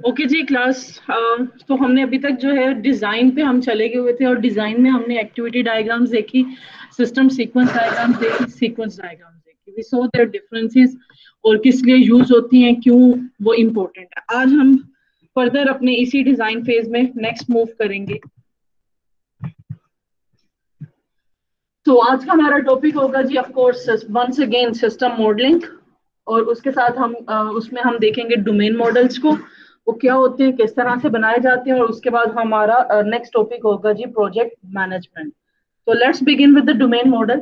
Okay जी class तो हमने अभी तक जो है डिज़ाइन पे हम चले गए हुए थे और डिज़ाइन में हमने एक्टिविटी डायग्राम्स देखी सिस्टम सीक्वेंस डायग्राम्स देखी सीक्वेंस डायग्राम्स देखी। वी सो देयर डिफरेंसेस और किस लिए यूज़ होती हैं, क्यों वो इम्पोर्टेंट है। आज हम फर्दर अपने इसी डिज़ाइन फ़ेज़ में नेक्स्ट मूव करेंगे। तो आज का हमारा टॉपिक होगा जी of course once again system modelling और उसके साथ हम उसमें हम देखेंगे डोमेन मॉडल्स को, वो क्या होते हैं, किस तरह से बनाए जाते हैं, और उसके बाद हमारा नेक्स्ट टॉपिक होगा जी प्रोजेक्ट मैनेजमेंट तो let's begin with the domain model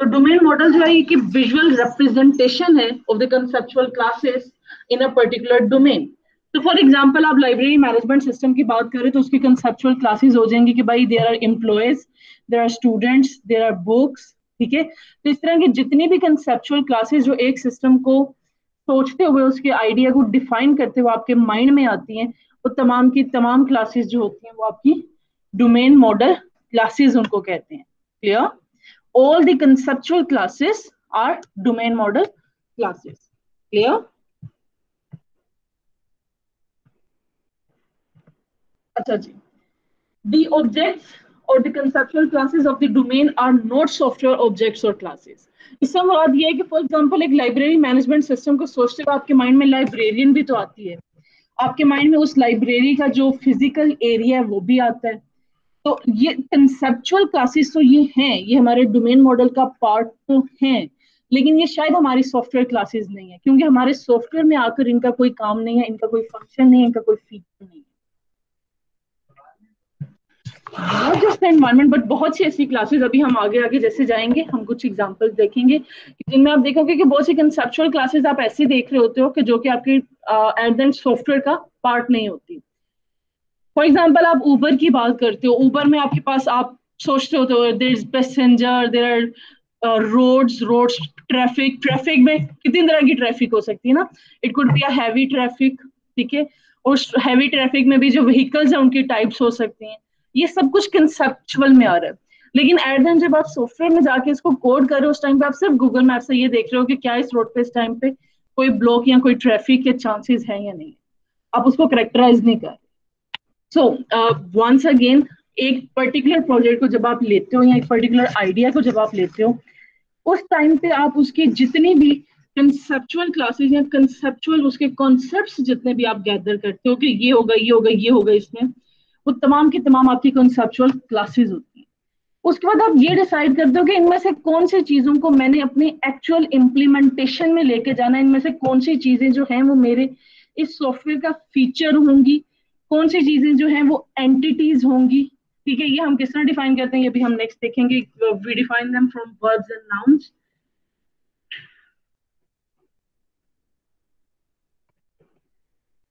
तो डोमेन मॉडल जो है कि विजुअल रिप्रेजेंटेशन है of the conceptual classes in a particular domain तो फॉर एग्ज़ाम्पल आप लाइब्रेरी मैनेजमेंट सिस्टम की बात करें तो उसकी कंसेप्चुअल क्लासेस हो जाएँगी कि भाई there are employees there are students there are books ठीक है? तो इस तरह की जितनी भी कंसेप्चुअल क्लासेस जो एक सिस्टम को सोचते हुए, उसके आइडिया को डिफाइन करते हुए आपके माइंड में आती हैं, वो तमाम की तमाम क्लासेस जो होती हैं, वो आपकी डोमेन मॉडल क्लासेस उनको कहते हैं। Clear all the conceptual classes are domain model classes clear अच्छा जी। The objects or the conceptual classes of the domain are not software objects or classes. इसका मुराद ये है कि फॉर एग्जांपल एक लाइब्रेरी मैनेजमेंट सिस्टम को सोचते हुए आपके माइंड में लाइब्रेरियन भी तो आती है। आपके माइंड में उस लाइब्रेरी का जो फ़िज़िकल एरिया है, वो भी आता है। तो ये कंसेप्चुअल क्लासेस तो ये हैं, ये हमारे डोमेन मॉडल का पार्ट तो हैं, लेकिन ये शायद हमारी सॉफ्टवेयर क्लासेस नहीं है, क्योंकि हमारे सॉफ्टवेयर में आकर इनका कोई काम नहीं है, इनका कोई फ़ंक्शन नहीं है, इनका कोई फीचर नहीं है। नॉट जस्ट एनवायरमेंट बट बहुत सी ऐसी क्लासेस अभी हम आगे आगे जैसे जाएँगे, हम कुछ एग्जांपल्स देखेंगे, जिनमें आप देखोगे कि बहुत सी कंसेप्चुअल क्लासेस आप ऐसे देख रहे होते हो कि जो कि आपके एट सॉफ्टवेयर का पार्ट नहीं होती। फॉर एग्ज़ाम्पल आप ऊबर की बात करते हो ऊबर में आपके पास आप सोचते होते हो there is passenger there are roads roads traffic traffic में कितनी तरह की ट्रैफ़िक हो सकती है ना? It could be a heavy traffic ठीक है? और हैवी ट्रैफ़िक में भी जो व्हीकल्स हैं, उनकी टाइप्स हो सकती हैं। ये सब कुछ कंसेप्चुअल में आ रहा है। लेकिन एट दिन जब आप सॉफ्टवेयर में जाके इसको कोड कर रहे हो उस टाइम पे, आप सिर्फ़ गूगल मैप से ये देख रहे हो कि क्या इस रोड पे इस टाइम पे कोई ब्लॉक या कोई ट्रैफ़िक के चांसेस है या नहीं। आप उसको करेक्टराइज नहीं कर सो वंस अगेन एक पर्टिकुलर प्रोजेक्ट को जब आप लेते हो या एक पर्टिकुलर आइडिया को जब आप लेते हो, उस टाइम पे आप उसकी जितनी भी कंसेप्चुअल क्लासेस या कंसेप्चुअल उसके कॉन्सेप्ट जितने भी आप गैदर करते हो कि ये होगा ये होगा ये होगा इसमें वो तमाम की तमाम आपकी कंसेप्चुअल क्लासेस होती हैं। उसके बाद आप ये डिसाइड करते हो कि इनमें से कौन सी चीज़ों को मैंने अपनी एक्चुअल इम्प्लीमेंटेशन में लेके जाना इनमें से कौन सी चीज़ें जो हैं वो मेरे इस सॉफ्टवेयर का फीचर होंगी, कौन सी चीज़ें जो हैं वो एंटिटीज होंगी, ठीक है, ये हम किस तरह डिफाइन करते हैं, ये भी हम नेक्स्ट देखेंगे we define them from words and nouns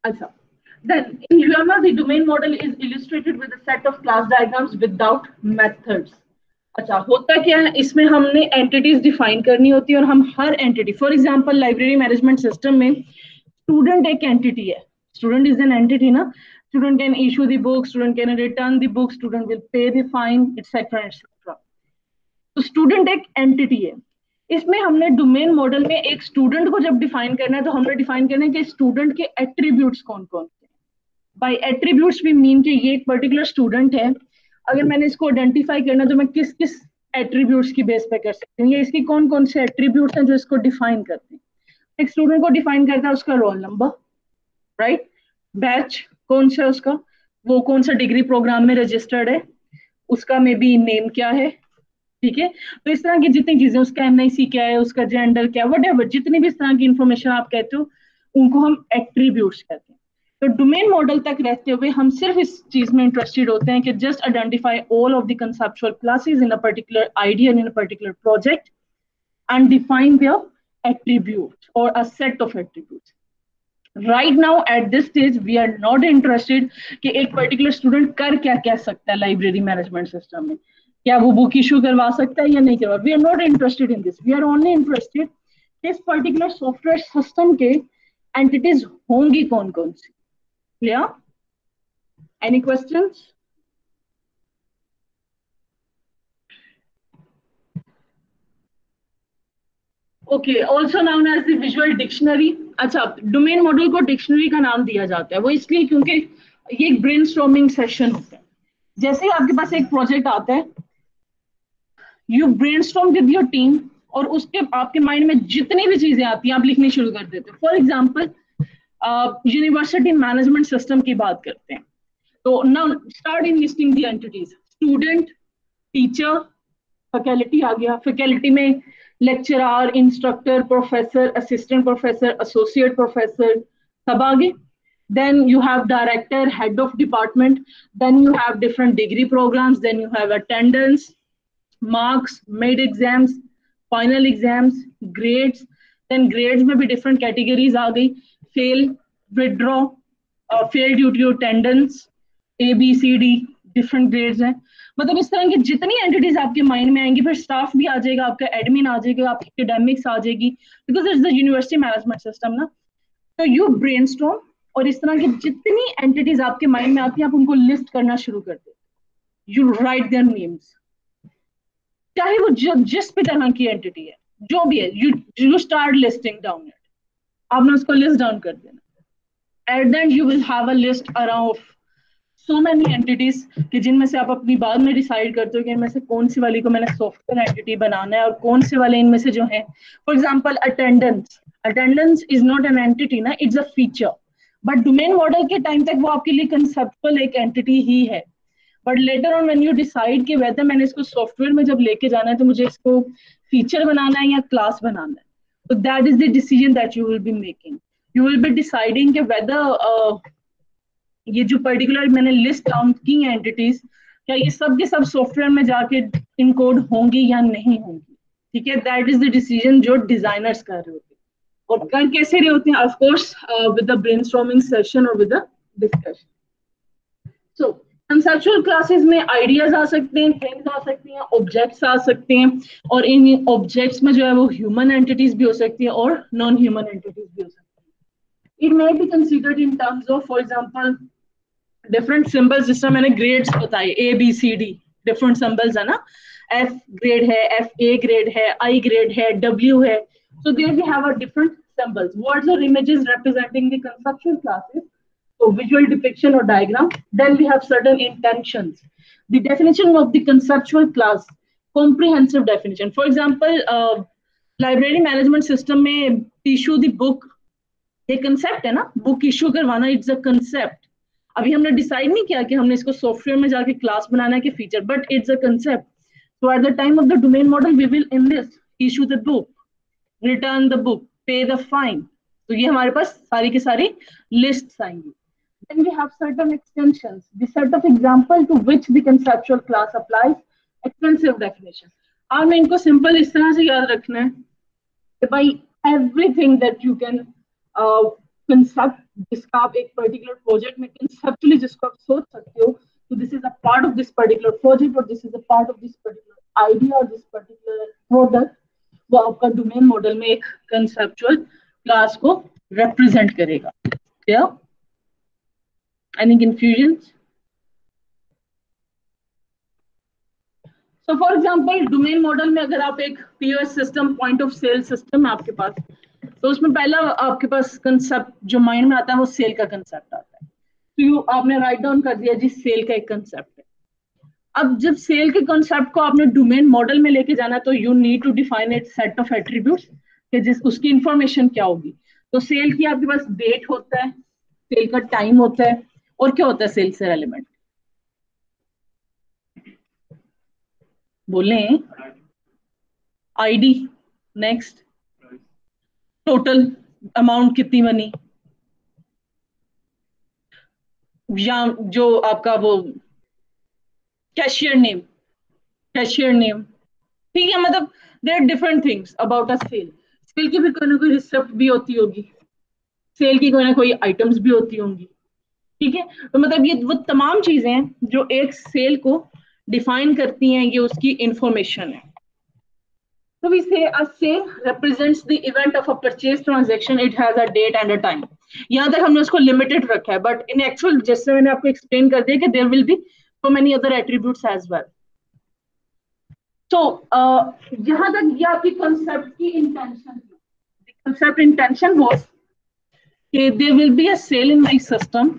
अच्छा Then in UML, the domain model is illustrated with a set of class diagrams without methods. अच्छा होता क्या है? इसमें हमने एंटिटीज डिफाइन करनी होती है और हम हर entity for example library management system में स्टूडेंट एक एंटिटी है। स्टूडेंट इज़ एन एंटिटी ना? Student can issue the book student can return the book student will pay the fine etc etc तो स्टूडेंट एक एंटिटी है। इसमें हमने domain model में एक स्टूडेंट को जब डिफाइन करना है तो हमने डिफाइन करना है कि स्टूडेंट के एट्रीब्यूट्स कौन कौन बाई एट्रीब्यूट्स भी मीन कि ये एक पर्टिकुलर स्टूडेंट है। अगर मैंने इसको आइडेंटिफाई करना तो मैं किस किस एट्रीब्यूट्स की बेस पे कर सकती हूँ? या इसकी कौन कौन से एट्रीब्यूट्स हैं जो इसको डिफाइन करते हैं? एक स्टूडेंट को डिफाइन करता है उसका रोल नंबर राइट बैच कौन सा उसका? वो कौन सा डिग्री प्रोग्राम में रजिस्टर्ड है? उसका मे बी नेम क्या है? ठीक है? तो इस तरह की जितनी चीज़ें, उसका एन क्या है, उसका जेंडर क्या है वट जितनी भी इस तरह की इंफॉर्मेशन आप कहते हो, उनको हम एट्रीब्यूट कहते हैं। तो डोमेन मॉडल तक रहते हुए हम सिर्फ़ इस चीज़ में इंटरेस्टेड होते हैं कि just identify all of the conceptual classes in a particular idea in a particular project and define their attribute और a set of attribute right now at this stage we are not interested कि एक particular student कर क्या, कह सकता है library management system में। क्या वो बुक इशू करवा सकता है या नहीं करवा? We are not interested in this we are only interested इस पर्टिकुलर सॉफ्टवेयर सिस्टम के एंटिटीज होंगी कौन कौन सी। Clear? Any questions? Okay, also known as the visual dictionary. अच्छा डोमेन मॉडल को डिक्शनरी का नाम दिया जाता है वो इसलिए क्योंकि ये एक ब्रेन सेशन होता है जैसे ही आपके पास एक प्रोजेक्ट आता है you brain with your team और उसके आपके माइंड में जितनी भी चीज़ें आती हैं आप लिखनी शुरू कर देते हो for example university management system की बात करते हैं। तो now start in listing entities student teacher faculty आ गया। फैकल्टी में lecturer instructor professor assistant professor associate professor सब आ गए। Then you have director head of department then you have different degree programmes then you have attendance marks mid exams final exams grades then grades में भी different categories आ गई। Fail withdraw uh, fail due to attendance a b c d different grades हैं। मतलब इस तरह की जितनी entities आपके माइंड में आएँगी फिर स्टाफ भी आ जाएगा आपका एडमिन आ जाएगा आपकी एकेडेमिक्स आ जाएगी because it's the university management system ना। तो यू ब्रेन और इस तरह की जितनी एंटिटीज आपके माइंड में आती हैं आप उनको लिस्ट करना शुरू कर दे। यू राइट देयर नेम्स चाहे वो जिस भी तरह की एंटिटी है जो भी है you you start listing down it आपने उसको लिस्ट डाउन कर देना at then you will have a list around so many entities कि जिनमें से आप अपनी बाद में डिसाइड करते हो कि इनमें से कौन सी वाली को मैंने सॉफ्टवेयर एंटिटी बनाना है और कौन से वाले इनमें से जो है। For example attendance attendance is not an entity ना it's a feature but domain model के टाइम तक वो आपके लिए कंसेप्टुअल एक एंटिटी ही है। But later on when you decide कि वैसे मैंने इसको सॉफ्टवेयर में जब लेके जाना है तो मुझे इसको फीचर बनाना है या क्लास बनाना है। तो that is the decision that you will be making you will be deciding कि वेदर ये जो पर्टिकुलर मैंने लिस्ट डाउन की है एंटिटीज क्या ये सब के सब सॉफ्टवेयर में जाके इनकोड होंगी या नहीं होंगी? ठीक है? दैट इज़ द डिसीज़न जो डिजाइनर्स कर रहे होते हैं। और कर कैसे रहे होते हैं? Of course with the brainstorming session और with the discussion so conceptual classes में आइडियाज़ आ सकते हैं थिंग्स आ सकती हैं ऑब्जेक्ट्स आ सकते हैं और इन ऑब्जेक्ट्स में जो है वो ह्यूमन एंटिटीज भी हो सकती है और नॉन ह्यूमन एंटिटीज भी हो सकती है। It may be considered in terms of for example different symbols जिस मैंने ग्रेड्स बताए A B C D different symbols है ना? एफ़ ग्रेड है एफ़ ए ग्रेड है आई ग्रेड है डब्ल्यू है। सो we have a different symbols. Words or images representing the conceptual classes so visual depiction or diagram then we have certain intentions the definition of the conceptual class comprehensive definition for example uh, library management system में issue the book ये concept है ना book issue करवाना it's a concept अभी हमने decide नहीं किया कि हमने इसको सॉफ्टवेयर में जाके क्लास बनाना है कि feature but it's a concept so at the time of the domain model we will in this issue the book return the book pay the fine तो ये हमारे पास सारी की सारी लिस्ट आएँगी then we have certain extensions. The set of example to which the conceptual class applies, extensive definition. आपने इनको simple इस तरह से याद रखना है कि भाई everything that you can concept जिसका आप एक पर्टिकुलर प्रोजेक्ट में कंसेप्चुअली जिसको आप सोच सकते हो तो this is a part of this particular project और this is a part of this particular idea और दिस पर्टिकुलर प्रोडक्ट वो आपका डोमेन मॉडल में एक कंसेप्चुअल क्लास को रिप्रेजेंट करेगा. क्या any confusion so for example domain model में अगर आप एक POS system point of sale system है आपके पास तो उसमें पहला आपके पास कंसेप्ट जो माइंड में आता है, वो सेल का कंसेप्ट आता है। तो यू आपने राइट डाउन कर दिया जी सेल का एक कंसेप्ट है। अब जब सेल के कॉन्सेप्ट को आपने डोमेन मॉडल में लेके जाना तो you need to define it set of attributes कि जिस, उसकी इंफॉर्मेशन क्या होगी। तो सेल की आपके पास डेट होता है सेल का टाइम होता है और क्या होता है? सेल से एलिमेंट बोले आईडी नेक्स्ट टोटल अमाउंट कितनी बनी? या जो आपका वो कैशियर नेम कैशियर नेम ठीक है मतलब there different things about a sale sale की फिर कोई ना कोई रिसिप्ट भी होती होगी। सेल की कोई ना कोई आइटम्स भी होती होंगी। ठीक है? तो मतलब ये वो तमाम चीज़ें जो एक सेल को डिफाइन करती हैं, ये उसकी इंफॉर्मेशन है। तो represents the event of a purchase transaction it has a date and a time यहाँ तक हमने उसको लिमिटेड रखा है बट इन एक्चुअल जैसे मैंने आपको एक्सप्लेन कर दिया कि there will be so many other attribute as well तो यहाँ तक ये आपकी कंसेप्ट की intention concept intention was there will be a sale in my system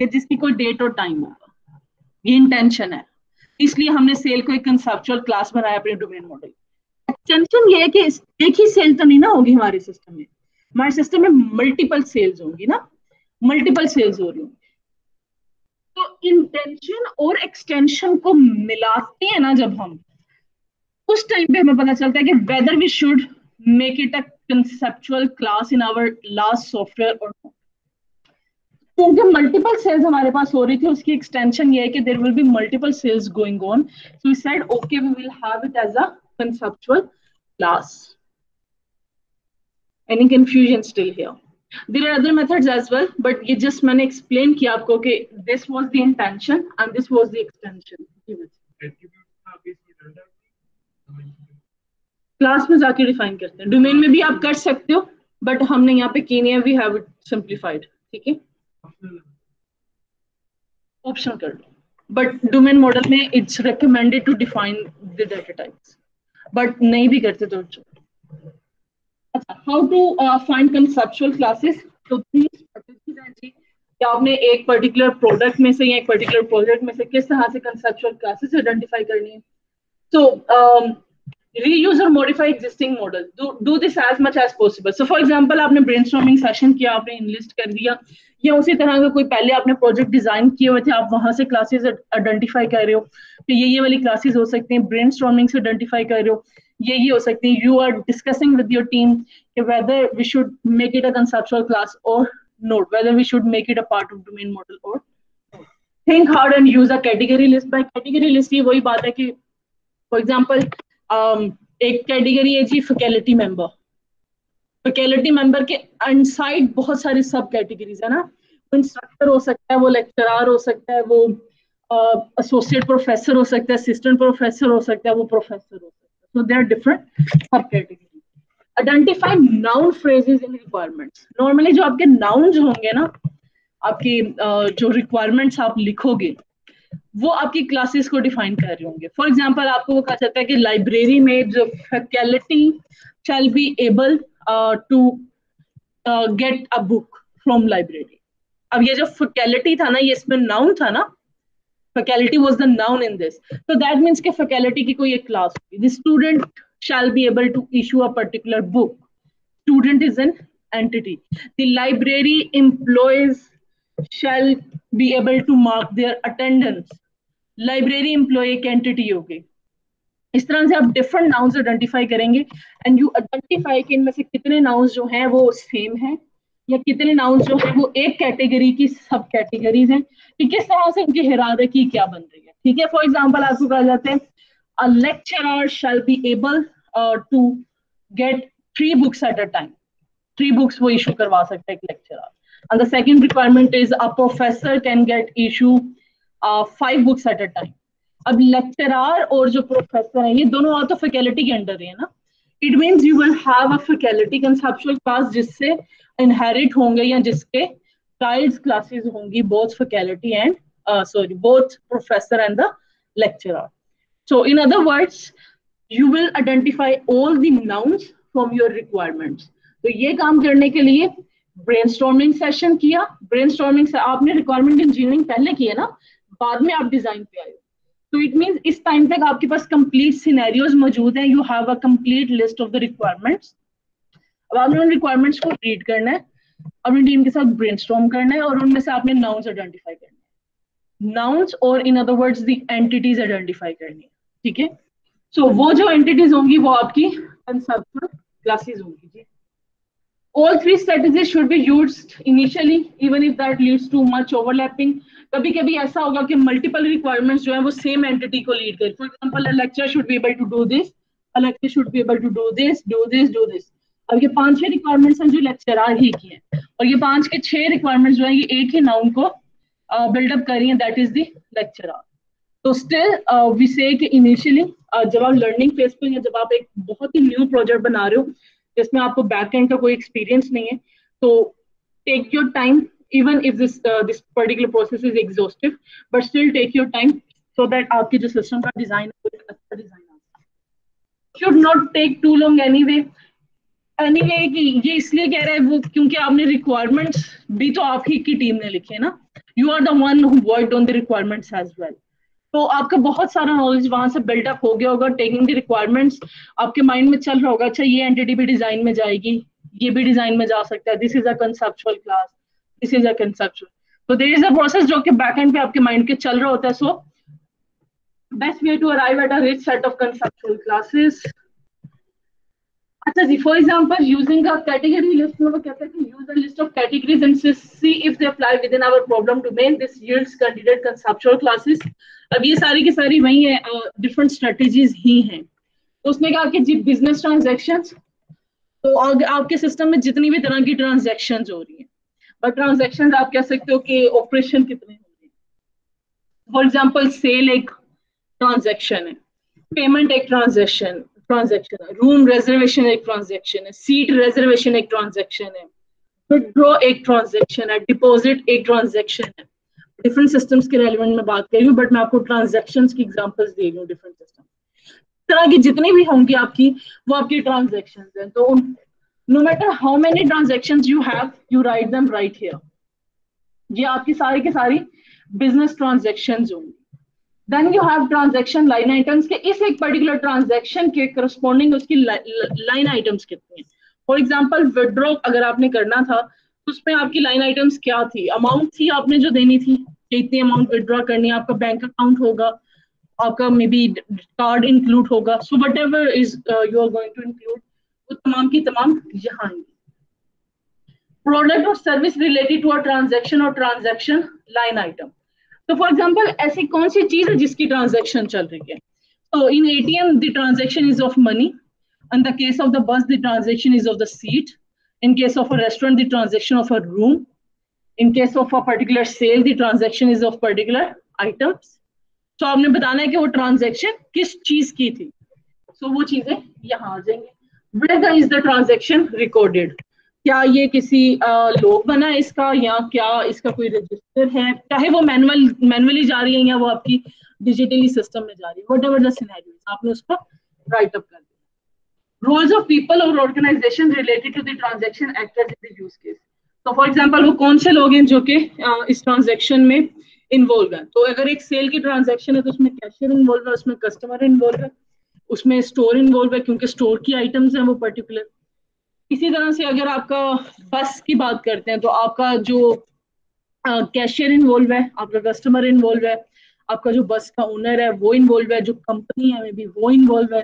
system जिसकी कोई डेट और टाइम होगा ये इंटेंशन है। इसलिए हमने सेल को एक कंसेप्चुअल क्लास बनाया अपने डोमेन मॉडल एक्सटेंशन ये है कि एक ही सेल तो नहीं ना होगी हमारे सिस्टम में। हमारे सिस्टम में मल्टीपल सेल्स होंगी ना। मल्टीपल सेल्स हो रही होंगी। तो इंटेंशन और एक्सटेंशन को मिलाते हैं ना जब हम, उस टाइम पे हमें पता चलता है कि whether we should make it a conceptual class in our last software और क्योंकि मल्टीपल सेल्स हमारे पास हो रही थी, उसकी एक्सटेंशन ये है कि there will be multiple sales going on so we said okay we will have it as a conceptual class. Any confusion still here? There are other methods as well, but ये just मैंने explain किया आपको कि this was the intention and this was the extension. Class में जाके define करते हैं. Domain में भी आप कर सकते हो बट हमने यहाँ पे की नहीं है वी हैव इट सिंप्लीफाइड ठीक है? ऑप्शन कर लो बट डोमेन मॉडल में it's recommended to define the data types but नहीं भी करते तो अच्छा। How to find conceptual classes तो हैं जी कि आपने एक पर्टिकुलर प्रोडक्ट में से या एक पर्टिकुलर प्रोजेक्ट में से किस तरह से कंसेप्चुअल क्लासेस आइडेंटिफाई करनी है? तो reuse or modify existing model. Do do this as much as possible. So, for example, आपने brainstorming session किया, आपने enlist कर दिया, या उसी तरह का कोई पहले आपने प्रोजेक्ट डिज़ाइन किए हुए थे, आप वहाँ से क्लासेस आइडेंटिफाई कर रहे हो कि ये ये वाली क्लासेस हो सकती हैं ब्रेन स्टॉर्मिंग से आइडेंटिफाई कर रहे हो, ये ये हो सकती है। You are discussing with your team whether we should make it a class or not whether we should make it a part of domain model और think hard and use a category list by category list ये वही बात है कि for example um, एक category है जी faculty member faculty member के अनसाइड बहुत सारी सब कैटेगरीज है ना। वो इंस्ट्रक्टर हो सकता है वो लेक्चरार हो सकता है वो एसोसिएट uh, प्रोफेसर हो सकता है असिस्टेंट प्रोफेसर हो सकता है वो प्रोफेसर हो सकता है। So they are different sub category identify noun phrases in requirements normally जो आपके नाउन्स होंगे ना आपकी uh, जो रिक्वायरमेंट्स आप लिखोगे वो आपकी क्लासेस को डिफाइन कर रहे होंगे। फॉर एग्ज़ाम्पल आपको वो कहा जाता है कि लाइब्रेरी में जो faculty shall be able to get a book from library अब ये जो फैकल्टी था ना, ये इसमें नाउन था ना faculty was the noun in this तो दैट मीन्स के फैकल्टी की कोई एक क्लास होगी। The student shall be able to issue a particular book. Student is an entity. The library employees shall be able to mark their attendance. Library employee एक entity होगी। इस तरह से आप डिफरेंट नाउन्स आइडेंटिफाई करेंगे and you identify कि इनमें से कितने नाउन्स जो हैं, वो सेम है, या कितने नाउन्स जो है, वो एक कैटेगरी की सब कैटेगरीज हैं, कि किस तरह से इनकी हिरारकी क्या बन रही है। ठीक है? फॉर एग्ज़ाम्पल आपको कहा जाते हैं a lecturer shall be able to get three books at a time three books वो इशू करवा सकते हैं एक lecturer and the second requirement is, a professor can get issue five books at a time अब lecturer और जो professor है, ये दोनों तो फैकल्टी के अंडर है ना? It means you will have a faculty conceptual class जिससे इनहेरिट होंगे या जिसके चाइल्ड क्लासेस होंगी both faculty and sorry both professor and the lecturer so, in other words, you will identify all the nouns from your requirements. तो ये काम करने के लिए ब्रेनस्टॉर्मिंग सेशन किया। ब्रेनस्टॉर्मिंग से आपने रिक्वायरमेंट इंजीनियरिंग पहले किया ना? बाद में आप डिज़ाइन पे आए तो इट मीन इस टाइम तक आपके पास कंप्लीट सिनेरियोज मौजूद हैं। You have a complete list of the requirements अब आपने उन रिक्वायरमेंट्स को रीड करना है। अपनी टीम के साथ ब्रेनस्टॉर्म करना है और उनमें से आपने नाउन्स आइडेंटिफाई करना है। नाउन्स और in other words the entities identify करनी है। ठीक है? सो वो जो एंटिटीज होंगी, वो आपकी कंसेप्चुअल क्लासेस होंगी, जी। All three strategies should be used initially, even if that leads to much overlapping कभी कभी ऐसा होगा कि मल्टीपल रिक्वायरमेंट्स जो है वो सेम एंटिटी को लीड करे। For example lecture should be able to do this lecture should be able to do this do this do this अब ये पाँच छह रिक्वायरमेंट्स हैं जो लेक्चरार ही की हैं। और ये पाँच के छह रिक्वायरमेंट्स जो है, ये एक ही नाउन को बिल्डअप कर रही है दैट इज़ द लेक्चरार तो स्टिल वी से इनिशियली जब आप लर्निंग फ़ेज़ पे या जब आप एक बहुत ही न्यू प्रोजेक्ट बना रहे हो, जिसमें आपको बैक एंड का कोई एक्सपीरियंस नहीं है तो take your time even if this uh, this particular process is exhaustive but still take your time so that आपके जो सिस्टम का डिज़ाइन है अच्छा डिज़ाइन आता should not take too long anyway. Anyway, ये इसलिए कह रहा है वो क्योंकि आपने रिक्वायरमेंट्स भी तो आप ही की टीम ने लिखे ना? You are the one who worked on the requirements as well तो आपका बहुत सारा नॉलेज वहाँ से बिल्डअप हो गया होगा टेकिंग द रिक्वायरमेंट्स आपके माइंड में चल रहा होगा अच्छा ये एंटिटी भी डिज़ाइन में जाएगी ये भी डिज़ाइन में जा सकता है। This is a conceptual class this is a conceptual तो देर इज़ अ प्रोसेस जो कि बैक एंड पे आपके माइंड के चल रहा होता है so best way to arrive at a rich set of conceptual classes अच्छा जी for example using a category list में वो कहते हैं कि use a list of categories and see if they apply within our problem domain this yields candidate conceptual classes अब ये सारी की सारी वही है डिफरेंट uh, स्ट्रेटजीज ही हैं। तो उसने कहा कि जी बिज़नेस ट्रांजेक्शन तो आपके सिस्टम में जितनी भी तरह की ट्रांजेक्शन हो रही है बट ट्रांजेक्शन आप कह सकते हो कि ऑपरेशन कितने होंगे? फॉर एग्ज़ाम्पल सेल एक ट्रांजेक्शन है पेमेंट एक ट्रांजेक्शन ट्रांजेक्शन है रूम रिजर्वेशन एक ट्रांजेक्शन है सीट रिजर्वेशन एक ट्रांजेक्शन है विड्रॉ एक ट्रांजेक्शन है डिपॉजिट एक ट्रांजेक्शन है. डिफरेंट सिस्टम्स के रेलिवेंट में बात कर रही हूँ बट मैं आपको ट्रांजेक्शन की एग्जाम्पल्स दे रही हूँ डिफरेंट सिस्टम तरह की जितनी भी होंगी आपकी, वो आपकी ट्रांजेक्शन हैं तो no matter how many transaction you have you write them right here ये आपकी सारी की सारी बिज़नेस ट्रांजेक्शन होंगी। Then you have transaction line items के, इस एक पर्टिकुलर ट्रांजेक्शन के करस्पॉन्डिंग उसकी लाइन आइटम्स कितनी है। फॉर एग्ज़ाम्पल विड्रॉ अगर आपने करना था तो उसमें आपकी लाइन आइटम्स क्या थी? अमाउंट थी आपने जो देनी थी, कि इतनी अमाउंट विड्रॉ करनी है, आपका बैंक अकाउंट होगा, आपका मे बी कार्ड इंक्लूड होगा। So whatever is you are going to include वो तमाम की तमाम यहाँ आएँगे। प्रोडक्ट और service related to our transaction और ट्रांजेक्शन लाइन आइटम तो फॉर एग्ज़ाम्पल ऐसी कौन सी चीज़ है जिसकी ट्रांजेक्शन चल रही है? तो in A T M transaction is of money in the case of the bus the transaction is of the seat in case of a restaurant the transaction of a room in case of a particular sale the transaction is of particular items तो आपने बताना है कि वो transaction किस चीज़ की थी? सो so, वो चीज़ें यहाँ आ जाएँगे। Whether is the transaction recorded क्या ये किसी लोग बना है इसका या क्या इसका कोई रजिस्टर है? चाहे वो मैनुअल मैनुअली जा रही है या वो आपकी डिजिटली सिस्टम में जा रही है वट एवर आपने उसको राइट अप कर दिया। रोल्स ऑफ़ पीपल और organization related to the transaction in the use case तो फॉर एग्ज़ाम्पल वो कौन से लोग हैं जो कि इस ट्रांजेक्शन में इन्वॉल्व है? तो अगर एक सेल की ट्रांजेक्शन है तो उसमें कैशियर इन्वॉल्व है, उसमें कस्टमर इन्वॉल्व है उसमें स्टोर इन्वॉल्व है क्योंकि स्टोर की आइटम्स हैं वो पर्टिकुलर इसी तरह से अगर आपका बस की बात करते हैं तो आपका जो कैशियर इन्वॉल्व है आपका कस्टमर इन्वॉल्व है आपका जो बस का ओनर है वो इन्वॉल्व है जो कंपनी है मे बी वो इन्वॉल्व है।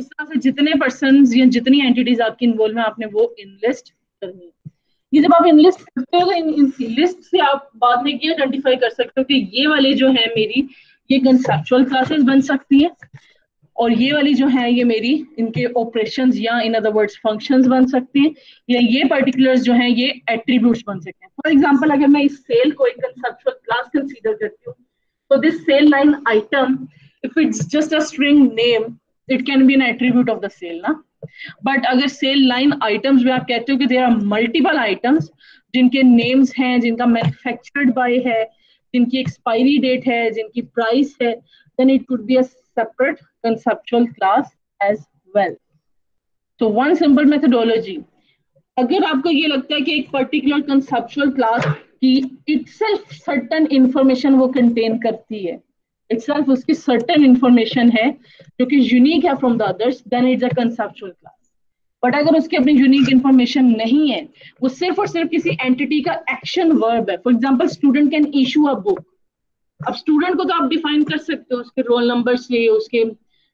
इस तरह से जितने पर्सन या जितनी एंटिटीज आपकी इन्वॉल्व है आपने वो इनलिस्ट करनी है। ये जब आप इनलिस्ट करते हो तो इन, इन लिस्ट से आप बाद में आइडेंटिफाई कर सकते हो कि ये वाले जो है मेरी ये कंसेप्चुअल क्लासेस बन सकती है। और ये वाली जो है, ये मेरी, इनके ऑपरेशन या इन अदर वर्ड्स फ़ंक्शन बन सकते हैं, या ये पर्टिकुलर्स जो है, ये एट्रीब्यूट बन सकते हैं। फॉर एग्ज़ाम्पल अगर मैं इस सेल को एक कंसेप्चुअल क्लास कंसीडर करती हूँ तो this sale line item if it's just a string name it can be an attribute of the sale ना? बट अगर सेल लाइन आइटम्स भी आप कहते हो कि देर आर मल्टीपल आइटम्स जिनके नेम्स हैं, जिनका मैन्युफैक्चर्ड बाय है, जिनकी एक्सपायरी डेट है, जिनकी प्राइस है then it could be a separate conceptual class as well. So, one simple methodology. अगर आपको ये लगता है कि एक पर्टिकुलर कंसेप्चुअल क्लास की इटसेल्फ सर्टन इंफॉर्मेशन वो कंटेन करती है इटसेल्फ उसकी सर्टन इंफॉर्मेशन है, जो कि यूनिक है from the others then it's a conceptual class but अगर उसकी अपनी यूनिक इंफॉर्मेशन नहीं है, वो सिर्फ़ और सिर्फ़ किसी एंटिटी का एक्शन वर्ब है for example student can issue a book अब स्टूडेंट को तो आप डिफाइन कर सकते हो, उसके रोल नंबर से उसके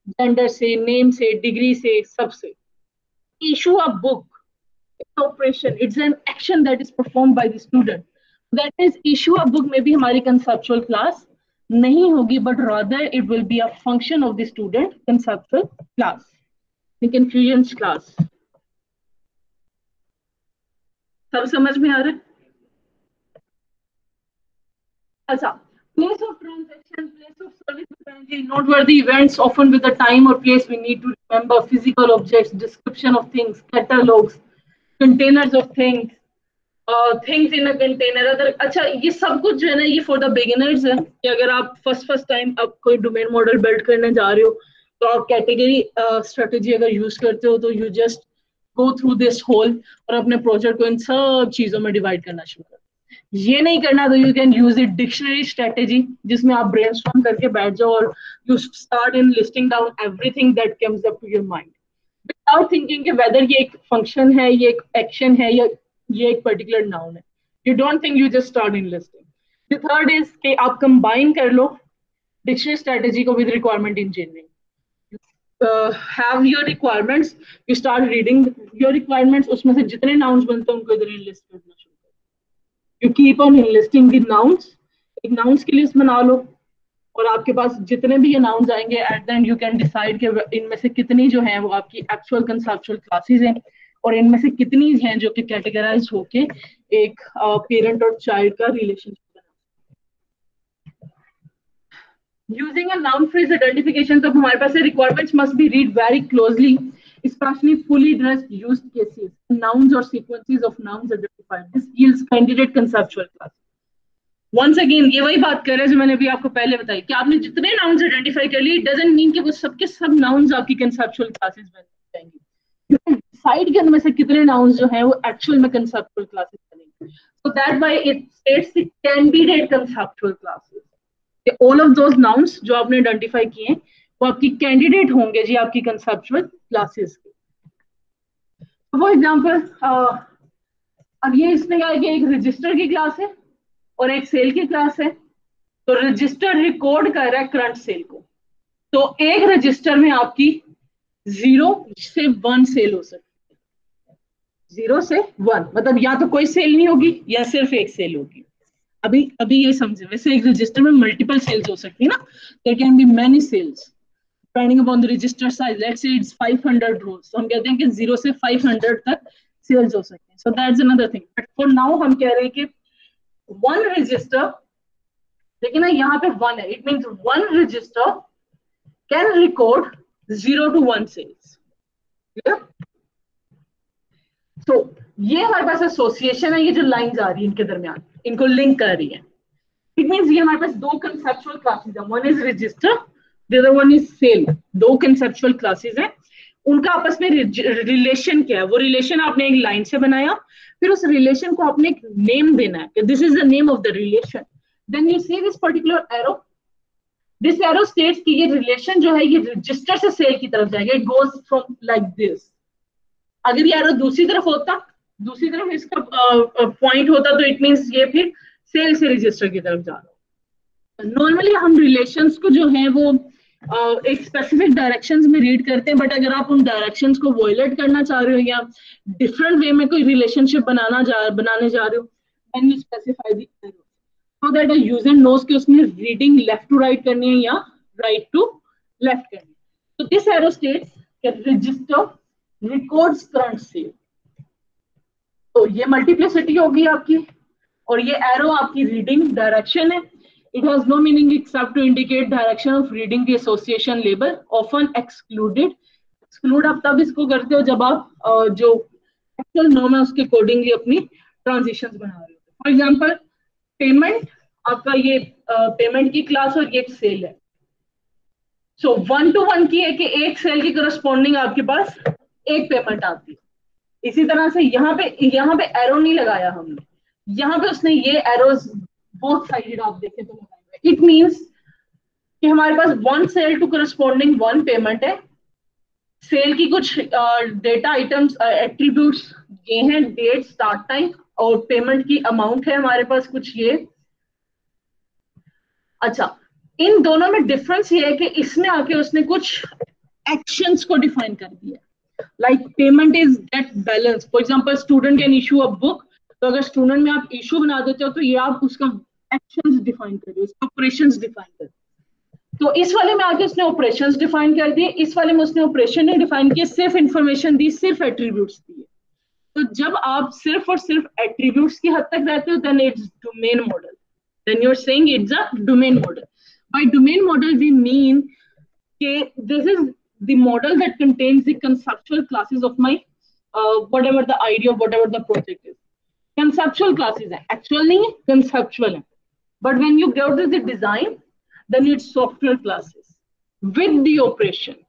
जेंडर से नेम से डिग्री से सबसे issue a book operation it's an action that is perform by the student that is issue a book में भी हमारी कंसेप्चुअल क्लास नहीं होगी but rather it will be a function of the student conceptual class confusion class सब समझ में आ रहा है? अच्छा. Place of transaction, place of service apparently noteworthy events, often with the time or place we need to remember physical objects, description of things, catalogs, containers of things, uh, things in a container. Other, अच्छा ये सब कुछ जो है ना ये for the beginners है कि अगर आप first first time आप कोई domain model build करने जा रहे हो तो आप uh, strategy अगर use करते हो तो you just go through this whole और अपने प्रोजेक्ट को इन सब चीज़ों में डिवाइड करना शुरू कर ये नहीं करना तो you can use it dictionary strategy जिसमें आप ब्रेन करके बैठ जाओ और you start in listing down everything that comes up to your mind without thinking कि वेदर ये एक फ़ंक्शन है ये एक एक्शन है या ये एक पर्टिकुलर नाउन है. You don't think you just start in listing third is कि आप कंबाइन कर लो डिक्शनरी स्ट्रेटेजी को with requirement engineering uh, have your requirements. You start reading your requirements. उसमें से जितने nouns बनते हैं उनको इधर लिस्ट करना शुरू you keep on listing the nouns एक नाउन्स की लिस्ट बना लो और आपके पास जितने भी ये नाउन्स आएँगे at the end you can decide कि इनमें से कितनी जो है वो आपकी एक्चुअल कंसेप्चुअल क्लासेस हैं और इनमें से कितनी हैं जो कि कैटेगराइज होके एक पेरेंट और चाइल्ड का relationship Using a noun phrase identification, तो हमारे पास requirements must be read very closely especially fully dressed used cases, nouns or sequences of nouns identified. This yields candidate conceptual class. Once again, ये वही बात कर रहे हैं जो मैंने अभी आपको पहले बताई कि आपने जितने नाउन्स आइडेंटिफाई कर लिए डजंट मीन कि वो सबके सब नाउन्स आपकी कंसेप्चुअल क्लासेस बन जाएँगे साइड के अंदर से कितने नाउन्स जो हैं वो एक्चुअल में कंसेप्चुअल क्लासेस बनेंगे so that by it states candidate conceptual classes all of those nouns जो आपने आइडेंटिफाई किए वो आपकी कैंडिडेट होंगे जी, आपकी कंसेप्चुअल क्लासेस के। फॉर एग्ज़ाम्पल अब ये इसमें क्या है कि एक रजिस्टर की क्लास है और एक सेल की क्लास है। तो रजिस्टर रिकॉर्ड कर रहा है करंट सेल को। तो एक रजिस्टर में आपकी ज़ीरो से वन सेल हो सकती है। ज़ीरो से वन मतलब या तो कोई सेल नहीं होगी या सिर्फ़ एक सेल होगी। अभी अभी ये समझे, वैसे एक रजिस्टर में मल्टीपल सेल्स हो सकती है ना? There can be many sales depending upon the register size let's say it's 500 rows so हम कहते हैं कि 0 से 500 तक सेल्स हो सकते हैं so that's another thing but for now हम कह रहे हैं कि one register देखिए ना यहाँ पे one है means one register can record 0 to 1 sales clear so ये हमारे पास एसोसिएशन है ये जो लाइंस आ रही है इनके दरमियान इनको लिंक कर रही है इट मींस ये हमारे पास दो कंसेप्चुअल क्लासेस है one is register the one is sale दो कंसेप्चुअल क्लासेस हैं। उनका आपस में रिलेशन क्या है? वो रिलेशन आपने एक लाइन से बनाया फिर उस रिलेशन को आपने एक नेम देना है this is the name of the relation then you see this particular arrow this arrow states कि ये रिलेशन जो है ये रजिस्टर से सेल की तरफ़ जाएगा। It goes from like this अगर ये एरो दूसरी तरफ़ होता दूसरी तरफ़ इसका पॉइंट uh, होता तो इट मींस ये फिर सेल से रजिस्टर की तरफ़ जा रहा नॉर्मली हम रिलेशंस को जो है वो एक स्पेसिफिक डायरेक्शंस में रीड करते हैं बट अगर आप उन डायरेक्शंस को वॉयलेट करना चाह रहे हो या डिफरेंट वे में कोई रिलेशनशिप बनाना जा, बनाने जा रहे हो then you specify so that user knows कि उसने रीडिंग लेफ़्ट टू राइट करनी है या राइट टू लेफ़्ट करनी है. तो this arrow states register records current save तो ये मल्टीप्लिसिटी होगी आपकी, और ये एरो आपकी रीडिंग डायरेक्शन है। It has no meaning except to indicate direction of reading the association label, often excluded. Exclude आप तब इसको करते हो जब आप जो एक्चुअल नॉर्म है उसके अकॉर्डिंगली अपनी ट्रांजिशन बना रहे हो। फॉर एग्ज़ाम्पल पेमेंट आपका ये पेमेंट की क्लास और एक सेल है। सो वन टू वन की है कि एक सेल की करस्पॉन्डिंग आपके पास एक पेमेंट आती है। इसी तरह से यहाँ पे यहाँ पे एरो नहीं लगाया हमने। यहाँ पे उसने ये एरोज बोथ साइडेड आप देखें तो इट मींस कि हमारे पास one sale to corresponding one payment है। सेल की कुछ डेटा आइटम्स एट्रीब्यूट्स ये हैं डेट स्टार्ट टाइम और पेमेंट की अमाउंट है हमारे पास कुछ ये। अच्छा इन दोनों में डिफरेंस ये है कि इसमें आके उसने कुछ एक्शंस को डिफाइन कर दिया। Like payment is get balance for example student can issue a book तो अगर स्टूडेंट में आप इशू बना देते हो तो ये आप उसका एक्शंस डिफाइन कर दिए ऑपरेशंस डिफाइन कर तो इस वाले में आके उसने ऑपरेशंस डिफाइन कर दिए इस वाले में उसने ऑपरेशन नहीं डिफाइन किए सिर्फ़ इंफॉर्मेशन दी सिर्फ़ एट्रीब्यूट्स दिए तो जब आप सिर्फ़ और सिर्फ़ एट्रीब्यूट्स की हद तक रहते हो then it's domain model then you are saying it's a domain model by domain model we mean के this is model that contains the conceptual classes of my uh, whatever the idea of whatever the project is conceptual classes है actual नहीं है conceptual है। But when you go to the design, then it's software classes with the operations.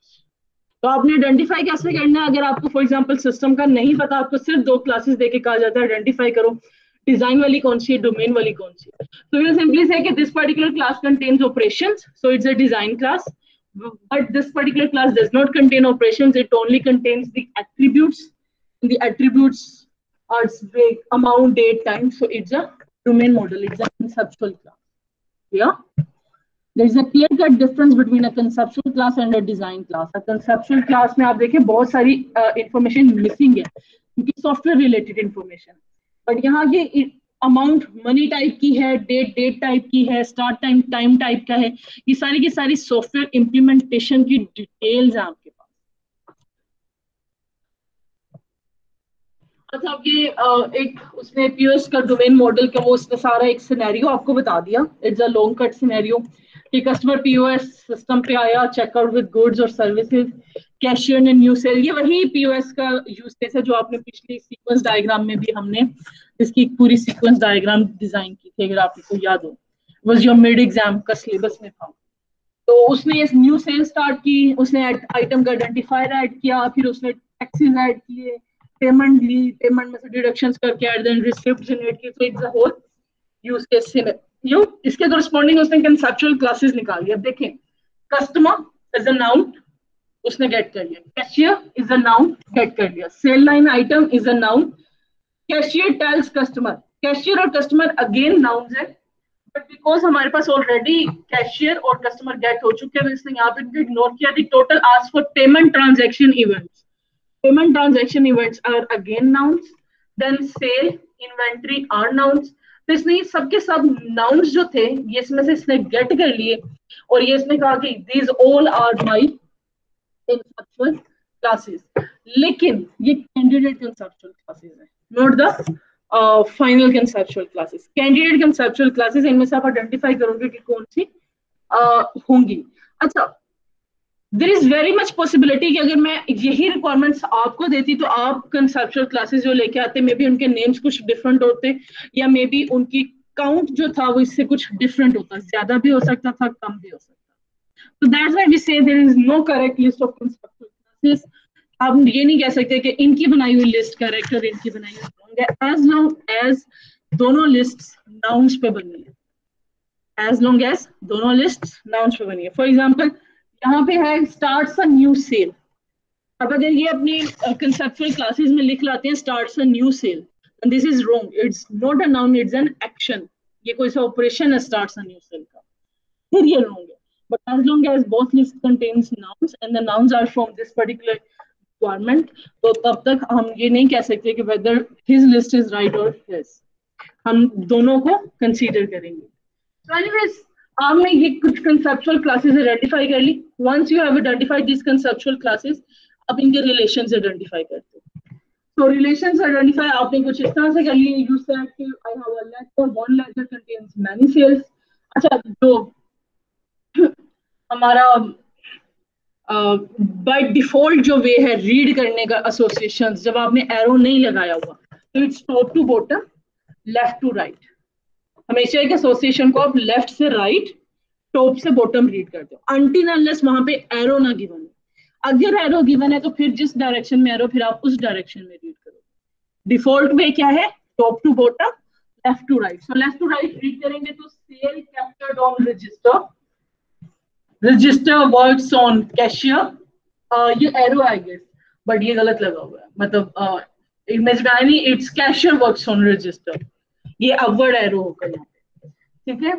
तो आपने identify कैसे करना है अगर आपको फॉर एग्जांपल सिस्टम का नहीं पता आपको सिर्फ दो क्लासेस देके कहा जाता है आइडेंटिफाई करो डिजाइन वाली कौन सी है डोमेन वाली कौन सी है तो वी सिंपली से कि this particular class contains operations so it's a design class but this particular class does not contain operations it only contains the attributes the attributes are amount date time so it's a domain model it's a conceptual class yeah there's a clear cut difference between a conceptual class and a design class a conceptual class में आप देखें बहुत सारी information missing है क्योंकि software related information but यहाँ ये amount money type की है डेट डेट टाइप की है स्टार्ट टाइम टाइम टाइप का है ये सारी की सारी सॉफ्टवेयर इंप्लीमेंटेशन की डिटेल्स है आपके अच्छा ये एक उसने पीओएस का डोमेन मॉडल का वो उसने सारा एक सिनेरियो आपको बता दिया। It's a long cut scenario कि कस्टमर पीओएस सिस्टम पे आया चेकआउट विद गुड्स और सर्विसेज़ कैशियर ने न्यू सेल ये वही पीओएस का यूज़ केस है जो आपने पिछली सीक्वेंस डायग्राम में भी हमने, इसकी पूरी सीक्वेंस डायग्राम डिज़ाइन की थी, अगर आपको याद हो। वॉज़ योर मिड एग्ज़ाम का सिलेबस में था। तो उसने न्यू सेल स्टार्ट की, उसने आइटम का आइडेंटिफायर ऐड किया, फिर उसने टैक्सेस ऐड किए पेमेंट ली पेमेंट में से डिडक्शंस करके एट देन रिसिप्ट जनरेट की so it's a whole use case you इसके करस्पॉन्डिंग उसने कंसेप्चुअल क्लासेस निकाल दिया देखें कस्टमर इज़ अ नाउन उसने गेट कर लिया cashier is a noun get कर लिया sale line item is a noun cashier tells customer cashier और कस्टमर अगेन नाउन है बट बिकॉज़ हमारे पास ऑलरेडी कैशियर और कस्टमर गेट हो चुके हैं इसने यहाँ पे इग्नोर किया। Total ask for payment transaction events payment transaction events are again nouns then sale inventory are nouns तो इसने ये सबके सब नाउन्स जो थे ये इसमें से इसने गेट कर लिए और ये इसने कहा कि these all are my conceptual classes लेकिन ये कैंडिडेट कंसेप्चुअल क्लासेस है not the final conceptual classes candidate conceptual classes इनमें से आप आइडेंटिफाई करोगे कि कौन सी uh, होंगी। अच्छा there is very much possibility कि अगर मैं यही रिक्वायरमेंट्स आपको देती तो आप कंसेप्चुअल क्लासेस जो लेके आते मे बी उनके नेम्स कुछ डिफरेंट होते, या मे बी उनकी काउंट जो था वो इससे कुछ डिफरेंट होता, ज़्यादा भी हो सकता था, कम भी हो सकता। तो that's why we say there is no correct list of conceptual classes आप ये नहीं कह सकते कि इनकी बनाई हुई लिस्ट करेक्ट और इनकी बनाई हुई रॉन्ग है। एज लॉन्ग एज दोनों लिस्ट नाउन्स पे बनी है। एज लॉन्ग एज दोनों लिस्ट नाउंस पे बनी है। फॉर एग्ज़ाम्पल यहाँ पे है स्टार्ट अ न्यू सेल अब अगर ये अपने कंसेप्चुअल uh, क्लासेस में लिख लाते हैं start a new sale this is wrong it's not a noun it's an action ये कोई सा ऑपरेशन है स्टार्ट अ न्यू सेल का। फिर ये रॉन्ग है। But as long as both list contains nouns and the nouns are from this particular requirement तो तब तक हम ये नहीं कह सकते कि whether his list is right or his हम दोनों को consider करेंगे। So anyways आपने ये कुछ कंसेप्चुअल क्लासेस आइडेंटिफाई कर ली। Once you have identified this conceptual classes आप इनके रिलेशंस आइडेंटिफाई करते हो। सो रिलेशंस आइडेंटिफाई आपने कुछ इस तरह से कर लिए। यू सेड कि I have a letter one letter contains many sales अच्छा जो हमारा बाय uh, डिफ़ॉल्ट जो वे है रीड करने का एसोसिएशन जब आपने एरो नहीं लगाया हुआ तो it's top to bottom left to right हमेशा एक एसोसिएशन को आप लेफ़्ट से राइट टॉप से बॉटम रीड करते हो अनटिल अनलेस वहाँ पे एरो ना गिवन है। अगर एरो गिवन है तो फिर जिस डायरेक्शन में एरो फिर आप उस डायरेक्शन में रीड करो। डिफ़ॉल्ट में क्या है? Top to bottom left to right so left to right read करेंगे तो sale captured on register register works on cashier ये एरो आई बट ये गलत लगा हुआ है। मतलब इमेज में आई नहीं it's cashier works on register ये अपवर्ड एरो होगा यहाँ पे ठीक है?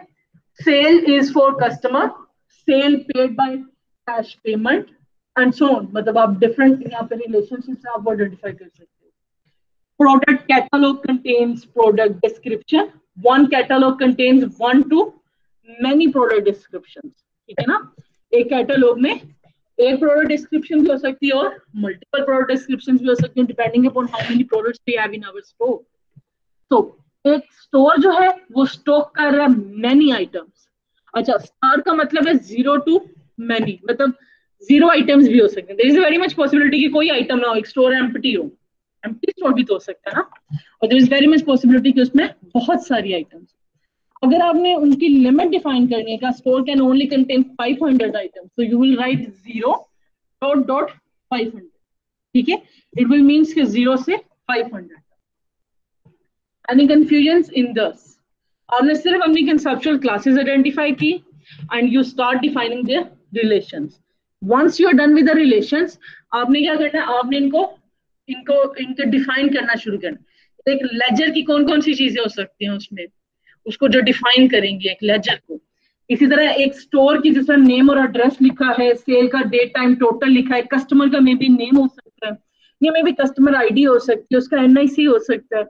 Sale is for customer sale paid by cash payment and so on मतलब आप डिफरेंट यहाँ पे रिलेशनशिप से आप आइडेंटिफाई कर सकते हो। Product catalog contains product description one catalog contains one to many product description ठीक है ना? एक कैटलॉग में एक प्रोडक्ट डिस्क्रिप्शन भी हो सकती है और मल्टीपल प्रोडक्ट डिस्क्रिप्शन भी हो सकती है depending upon how many products we have in our store तो एक स्टोर जो है, वो स्टॉक कर रहा है मैनी आइटम्स अच्छा स्टार का मतलब है ज़ीरो टू मैनी मतलब ज़ीरो आइटम्स भी हो सकते हैं. There is very much possibility कि कोई आइटम ना हो. एक स्टोर एम्प्टी हो. एम्प्टी स्टोर भी तो हो सकता है ना? और there is very much possibility कि उसमें बहुत सारी आइटम्स अगर आपने उनकी लिमिट डिफाइन करनी है store can only contain 500 items so you will write zero dot dot 500 ठीक है? इट विल मीन्स कि ज़ीरो से 500 एनी कंफ्यूजन इन दस आपने सिर्फ़ अपनी कंसेप्चुअल क्लासेस आइडेंटिफाई की and you start defining the relations once you are done with the relations आपने क्या करना है? आपने इनको इनको इनको डिफाइन करना शुरू करना एक लेजर की कौन कौन सी चीज़ें हो सकती हैं उसमें? उसको जो डिफाइन करेंगे, एक लेजर को। इसी तरह एक स्टोर की जिसमें नेम और एड्रेस लिखा है सेल का डेट टाइम टोटल लिखा है कस्टमर का मे बी नेम हो सकता है। या मे बी कस्टमर आईडी हो सकती है, उसका एनआईसी हो सकता है।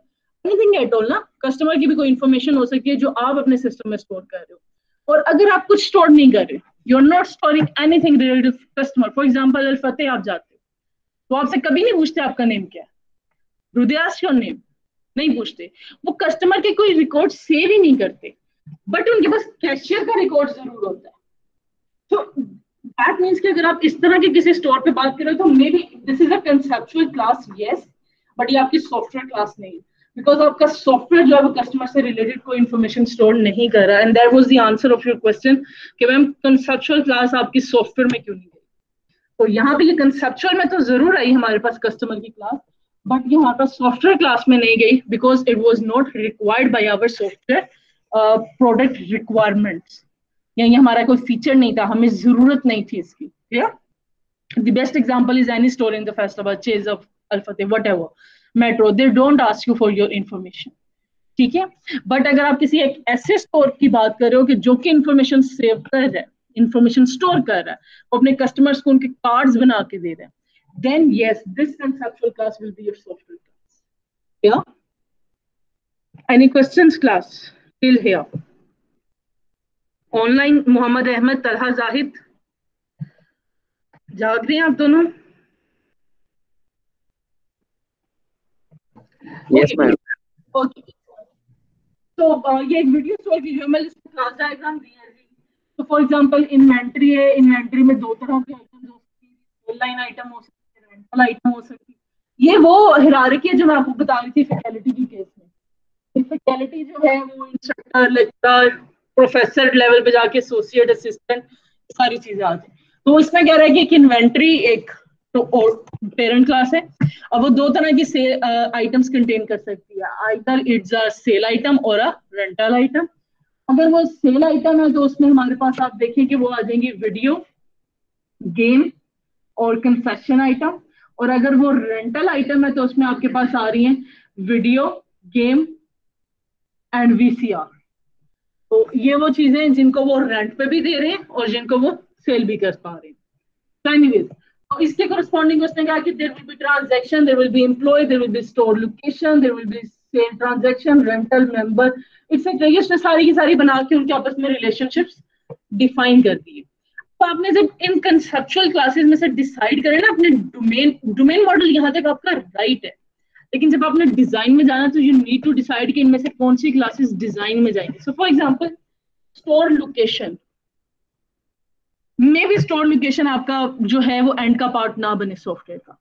एनीथिंग एट ऑल ना? कस्टमर की भी कोई इन्फॉर्मेशन हो सकती है जो आप अपने सिस्टम में स्टोर कर रहे हो। और अगर आप कुछ स्टोर नहीं कर रहे you are not storing anything related customer for example Alfatah आप जाते हो। तो आपसे कभी नहीं पूछते आपका नेम क्या है। रुदयास योर नेम नहीं पूछते। वो कस्टमर के कोई रिकॉर्ड सेव ही नहीं करते। बट उनके पास कैशियर का रिकॉर्ड ज़रूर होता है। तो दैट मीन्स कि अगर आप इस तरह के किसी स्टोर पे बात करें तो may be this is a conceptual class yes but ये आपकी सॉफ्टवेयर क्लास नहीं है। बिकॉज़ आपका सॉफ्टवेयर जो है वो कस्टमर से रिलेटेड कोई इन्फॉर्मेशन स्टोर नहीं कर रहा and that was the answer of your question कि मैम कंसेप्चुअल क्लास आपकी सॉफ्टवेयर में क्यों नहीं गई? तो यहाँ पे कंसेप्चुअल में तो ज़रूर आई हमारे पास कस्टमर की क्लास बट ये हमारे पास सॉफ्टवेयर क्लास में नहीं गई because it was not required by our software product requirements या ये हमारा कोई फीचर नहीं था, हमें ज़रूरत नहीं थी इसकी clear the best example is any store in the festival chase of Alfatah whatever Metro they don't ask you for your information ठीक है? बट अगर आप किसी एक ऐसे स्टोर की बात कर रहे हो कि जो कि इंफॉर्मेशन सेव कर रहा है इंफॉर्मेशन स्टोर कर रहा है, वो अपने कस्टमर्स को उनके कार्ड्स बना के दे रहे हैं, then yes, this conceptual class will be your software class. Yeah any questions, class? Till here. Mohammad Ahmad Talha Zahid जाग रहे हैं आप दोनों? तो uh, तो फॉर इन्वेंटरी है इन्वेंटरी में दो तरह के आइटम्स हो सकती है लाइन आइटम हो सकती है रेंटल आइटम हो सकती है। ये वो हिरारकी है जो मैं आपको बता रही थी फैकल्टी की केस में। फैकल्टी जो है वो इंस्ट्रक्टर लेक्चरर प्रोफेसर लेवल पे जाके एसोसिएट असिस्टेंट सारी चीज़ें आती तो इसमें कह रहा है कि एक इन्वेंट्री एक तो पेरेंट क्लास है। अब वो दो तरह की सेल आइटम्स कंटेन कर सकती है। Either it's a sale item और अ रेंटल आइटम अगर वो सेल आइटम है तो उसमें हमारे पास आप देखें कि वो आ जाएँगी वीडियो गेम और कंसेशन आइटम और अगर वो रेंटल आइटम है तो उसमें आपके पास आ रही है वीडियो गेम एंड वीसीआर तो ये वो चीज़ें जिनको वो रेंट पे भी दे रहे हैं और जिनको वो सेल भी कर पा रहे हैं। तो इसके करस्पॉन्डिंग उसने कहा कि there will be transaction there will be employ there will be store location there will be sale transaction rental member etcetera ये सारी की सारी बना के उनके आपस में रिलेशनशिप्स डिफाइन कर दिए। तो आपने जब इन कंसेप्चुअल क्लासेस में से डिसाइड करें ना, अपने डोमेन डोमेन मॉडल यहाँ तक आपका राइट है। लेकिन जब आपने डिज़ाइन में जाना तो यू नीड टू डिसाइड कि इनमें से कौन सी क्लासेस डिज़ाइन में जाएँगे। So for example store location may be store location आपका जो है वो एंड का पार्ट ना बने सॉफ्टवेयर का।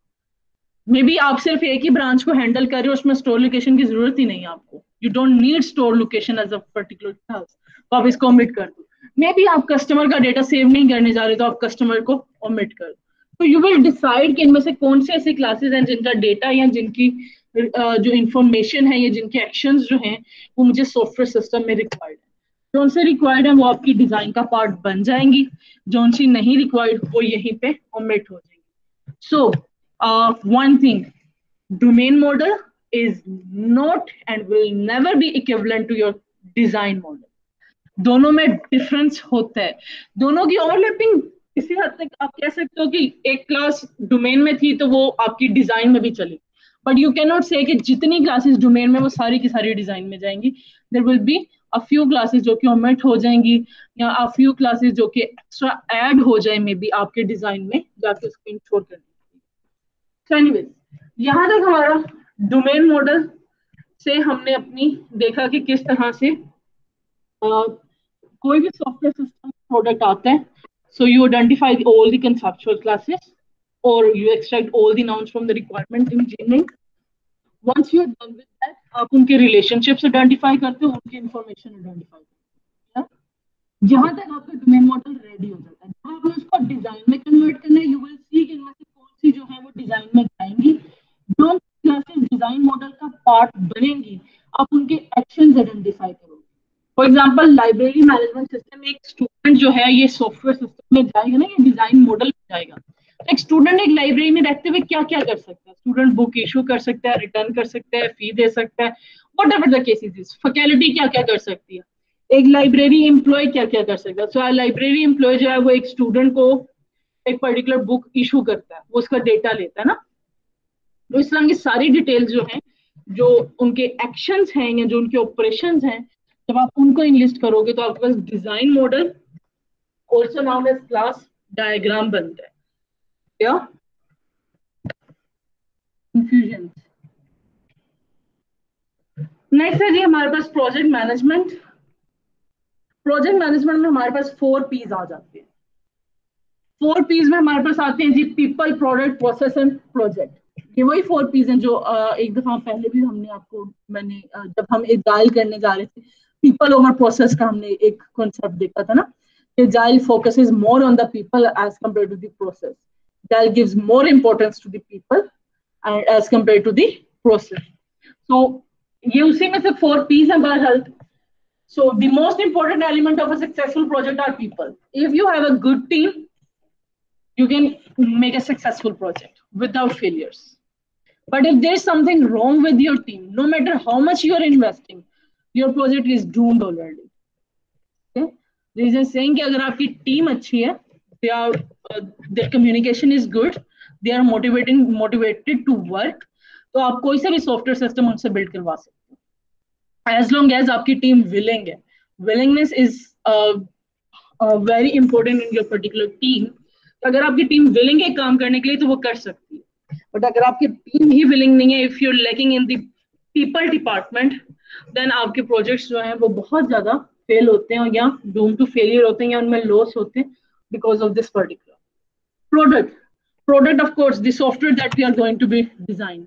मे बी आप सिर्फ़ एक ही ब्रांच को हैंडल कर रहे हो, उसमें स्टोर लोकेशन की ज़रूरत ही नहीं है आपको। You don't need store location as a particular तो आप इसको ओमिट कर दो। मे बी आप कस्टमर का डेटा सेव नहीं करने जा रहे तो आप कस्टमर को ओमिट कर दो। तो यू विल डिसाइड कि इनमें से कौन से ऐसे क्लासेस हैं जिनका डेटा या जिनकी जो इंफॉर्मेशन है या जिनके एक्शन जो हैं, वो मुझे सॉफ्टवेयर सिस्टम में रिक्वायर्ड है जो से रिक्वायर्ड है, वो आपकी डिज़ाइन का पार्ट बन जाएँगी। जो सी नहीं रिक्वायर्ड वो यहीं पे ओमिट हो जाएँगी। So one thing domain model is not and will never be equivalent to your design model. दोनों में डिफरेंस होता है। दोनों की ओवरलैपिंग इसी हद तक आप कह सकते हो कि एक क्लास डोमेन में थी तो वो आपकी डिज़ाइन में भी चली। बट यू कैन नॉट से जितनी क्लासेस डोमेन में, वो सारी की सारी डिज़ाइन में जाएँगी। There will be a few classes जो कि ओमिट हो जाएँगी या अ फ्यू क्लासेस जो कि एक्स्ट्रा ऐड हो जाए मे बी आपके डिज़ाइन में जाके उसको इंश्योर so anyways, यहाँ तक हमारा डोमेन मॉडल से हमने अपनी देखा कि किस तरह से आ, कोई भी सॉफ्टवेयर सिस्टम प्रोडक्ट आता है। So you identify all the conceptual classes और you extract all the nouns from the requirement engineering once you done with that आप उनके रिलेशनशिप्स आइडेंटिफाई करते हो, उनकी इंफॉर्मेशन आइडेंटिफाई करते हो जहाँ तक आपका डोमेन मॉडल रेडी हो जाता है जब आपने उसको डिज़ाइन में कन्वर्ट करना है यू विल सी कि इनमें से कौन सी जो है वो डिज़ाइन में जाएँगी। जो क्लासेस डिज़ाइन मॉडल का पार्ट बनेंगी, आप उनके एक्शन आइडेंटिफाई करोगे। For example library management system एक स्टूडेंट जो है, ये सॉफ्टवेयर सिस्टम में जाएगा ना, ये डिज़ाइन मॉडल में जाएगा। एक स्टूडेंट एक लाइब्रेरी में रहते हुए क्या क्या कर सकता है? स्टूडेंट बुक इशू कर सकता है रिटर्न कर सकता है फ़ी दे सकता है whatever the cases faculty क्या क्या कर सकती है? एक लाइब्रेरी एम्प्लॉय क्या क्या कर सकता है? सो लाइब्रेरी एम्प्लॉय जो है, वो एक स्टूडेंट को एक पर्टिकुलर बुक इशू करता है, वो उसका डेटा लेता है ना? तो इस तरह की सारी डिटेल्स जो हैं, जो उनके एक्शंस हैं या जो उनके ऑपरेशन हैं, जब आप उनको इनलिस्ट करोगे तो आपके पास design model also noun as class diagram बनता है। क्या कंफ्यूजन नेक्स्ट है जी, हमारे पास प्रोजेक्ट मैनेजमेंट प्रोजेक्ट मैनेजमेंट में हमारे पास फोर पीज आ जाते हैं। फोर पीज में हमारे पास आते हैं जी people product process and project ये वही फोर पीज हैं जो एक दफ़ा पहले भी हमने आपको, मैंने जब हम एक डायल करने जा रहे थे पीपल ओवर प्रोसेस का हमने एक कॉन्सेप्ट देखा था ना Agile focuses more on the people as compared to the process. Agile gives more importance to the people and as compared to the process. So ये उसी में से four P's हैं बहरहाल So the most important element of a successful project are people. If you have a good team, you can make a successful project without failures. But if there's something wrong with your team, no matter how much you're investing, your project is doomed already. Okay? Reason saying कि अगर आपकी team अच्छी है, They are uh, their communication is good, they are motivating motivated to work, तो आप कोई सा भी सॉफ्टवेयर सिस्टम उनसे बिल्ड करवा सकते हो। एज लॉन्ग एज आपकी टीम विलिंग है। Willingness is very important in your particular team अगर आपकी टीम विलिंग है काम करने के लिए तो वो कर सकती है। बट अगर आपकी टीम ही विलिंग नहीं है if you're lacking in the people department then आपके प्रोजेक्ट्स जो हैं वो बहुत ज़्यादा फेल होते हैं या डूम टू फेलियर होते हैं या उनमें लॉस होते हैं। Because of this particular product product of course the software that we are going to be designed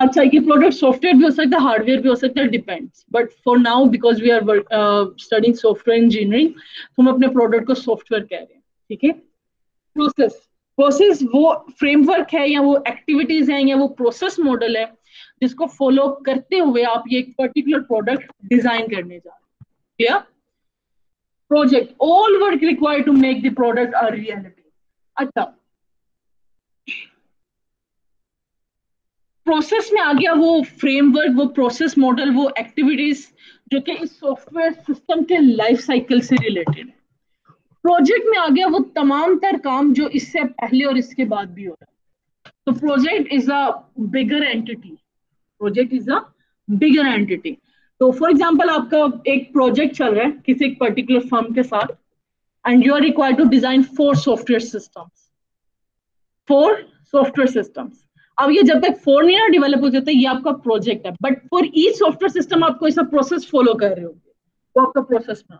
अच्छा ये प्रोडक्ट सॉफ्टवेयर भी हो सकता है हार्डवेयर भी हो सकता है depends but for now because we are studying software engineering हम अपने प्रोडक्ट को सॉफ्टवेयर कह रहे हैं, ठीक है? प्रोसेस प्रोसेस वो फ्रेमवर्क है या वो एक्टिविटीज़ हैं या वो प्रोसेस मॉडल है, जिसको फॉलो करते हुए आप ये एक पर्टिकुलर प्रोडक्ट डिज़ाइन करने जा रहे हैं. Project all work required to make the product a reality अच्छा। प्रोसेस में आ गया वो फ्रेमवर्क वो प्रोसेस मॉडल वो एक्टिविटीज़ जो कि इस सॉफ्टवेयर सिस्टम के लाइफ साइकिल से रिलेटेड है प्रोजेक्ट में आ गया वो तमाम तर काम जो इससे पहले और इसके बाद भी हो रहा है। तो project is a bigger entity project is a bigger entity तो फॉर एग्ज़ाम्पल आपका एक प्रोजेक्ट चल रहा है किसी एक पर्टिकुलर फर्म के साथ and you are required to design four software systems four software systems अब ये जब तक फोर नहीं डेवलप हो जाता ये आपका प्रोजेक्ट है. But for each software system आप कोई सा प्रोसेस फॉलो कर रहे हो वो आपका प्रोसेस में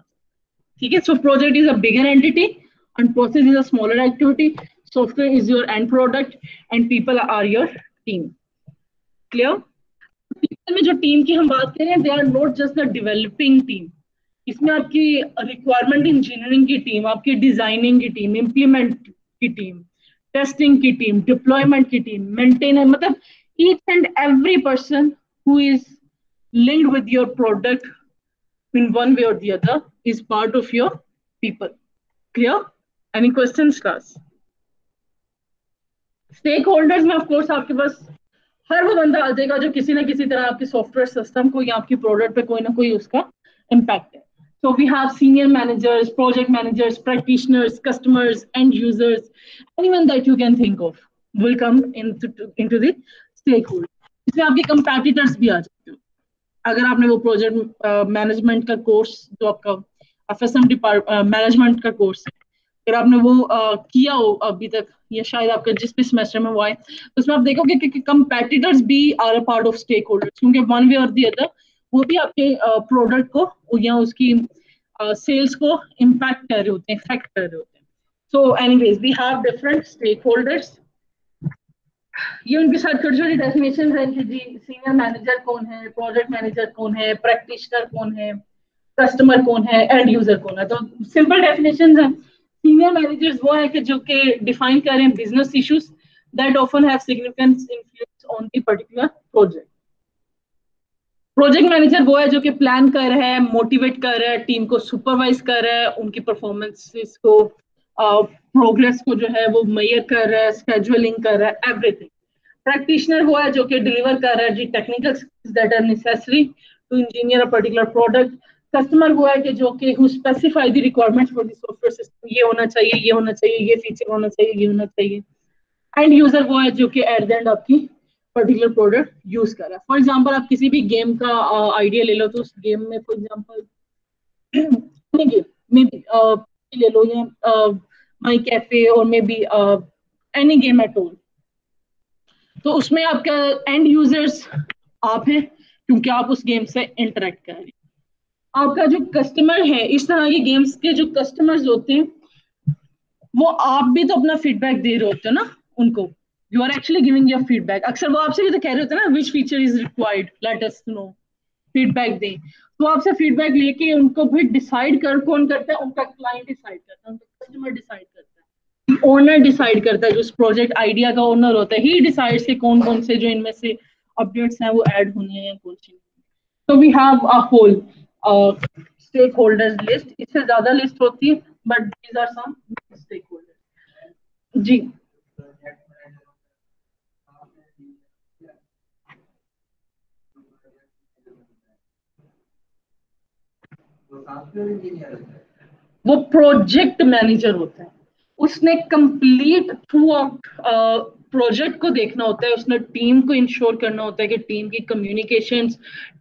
ठीक है? So project is a bigger entity and process is a smaller activity software is your end product and people are your team clear में जो टीम की हम बात करें they are not just the developing team इसमें आपकी requirement engineering की team आपकी डिज़ाइनिंग की टीम इम्प्लीमेंट की टीम टेस्टिंग की टीम डिप्लॉयमेंट की टीम मेंटेनर मतलब each and every person who is linked with your product in one way or the other is part of your people. Clear? Any questions, class? Stakeholders में course आपके पास हर वो बंदा आ जाएगा जो किसी ना किसी तरह आपके सॉफ्टवेयर सिस्टम को या आपके प्रोडक्ट पे कोई ना कोई उसका इम्पैक्ट है। So we have senior managers project managers practitioners customers and users any one that you can think of will come in to stakeholder इसमें आपके कंपेटिटर्स भी आ जाते हो। अगर आपने वो प्रोजेक्ट मैनेजमेंट uh, का कोर्स जो आपका F S M depart management का कोर्स है अगर आपने वो uh, किया हो अभी तक या शायद आपका जिस भी सेमेस्टर में है तो उसमें आप देखोगे कि कंपेटिटर्स भी are a part of stakeholders क्योंकि one way or the other वो भी आपके प्रोडक्ट को या उसकी सेल्स को इम्पैक्ट कर रहे होते हैं इफ़ेक्ट कर रहे होते हैं। So anyways we have different stakeholders ये उनके साथ छोटी छोटी डेफिनेशन है कि जी सीनियर मैनेजर कौन है प्रोजेक्ट मैनेजर कौन है प्रैक्टिशनर कौन है कस्टमर कौन है एंड यूज़र कौन है। तो सिंपल डेफिनेशन है। सीनियर मैनेजर्स वो है कि जो कि डिफाइन करें business issues that often have significant influence on the particular project. Project manager वो है जो कि प्लान कर रहा है मोटिवेट कर रहा है टीम को सुपरवाइज कर रहा है उनकी परफॉर्मेंस को प्रोग्रेस uh, को जो है वो मैयर कर रहा है स्केजुअलिंग कर रहा है एवरीथिंग प्रैक्टिशनर वो है जो कि डिलीवर कर रहा है जी technical skills that are necessary to engineer a particular product customer वो है कि जो कि who specify the requirements for the software system ये होना चाहिए ये होना चाहिए ये फीचर होना चाहिए ये होना चाहिए। एंड यूज़र वो है जो कि एट द एंड आपकी पर्टिकुलर प्रोडक्ट यूज़ कर रहा है। फॉर एग्ज़ाम्पल आप किसी भी गेम का आइडिया uh, ले लो तो उस गेम में for example game may be ले लो या माई कैफ़े और maybe any game at all तो उसमें आपका एंड यूज़र्स आप हैं क्योंकि आप उस गेम से इंटरेक्ट कर रहे हैं। आपका जो कस्टमर है, इस तरह के गेम्स के जो कस्टमर्स होते हैं, वो आप भी तो अपना फीडबैक दे रहे होते हो ना उनको। You are actually giving your feedback अक्सर वो आपसे भी तो कह रहे होते हैं ना which feature is required let us know feedback दें। तो आपसे फीडबैक लेके उनको फिर डिसाइड कर कौन करता है, उनका क्लाइंट डिसाइड करता है, उनका कस्टमर डिसाइड करता है। ओनर डिसाइड करता है जो उस प्रोजेक्ट आइडिया का ओनर होता है। ही डिसाइड के कौन कौन से जो इनमें से अपडेट्स हैं वो ऐड होने हैं या कौन सी तो we have a whole stakeholders list इससे ज़्यादा लिस्ट होती है but these are some stakeholder जी। वो प्रोजेक्ट मैनेजर होता है। उसने कंप्लीट थ्रू आउट प्रोजेक्ट को देखना होता है, उसने टीम को इंश्योर करना होता है कि टीम की कम्युनिकेशन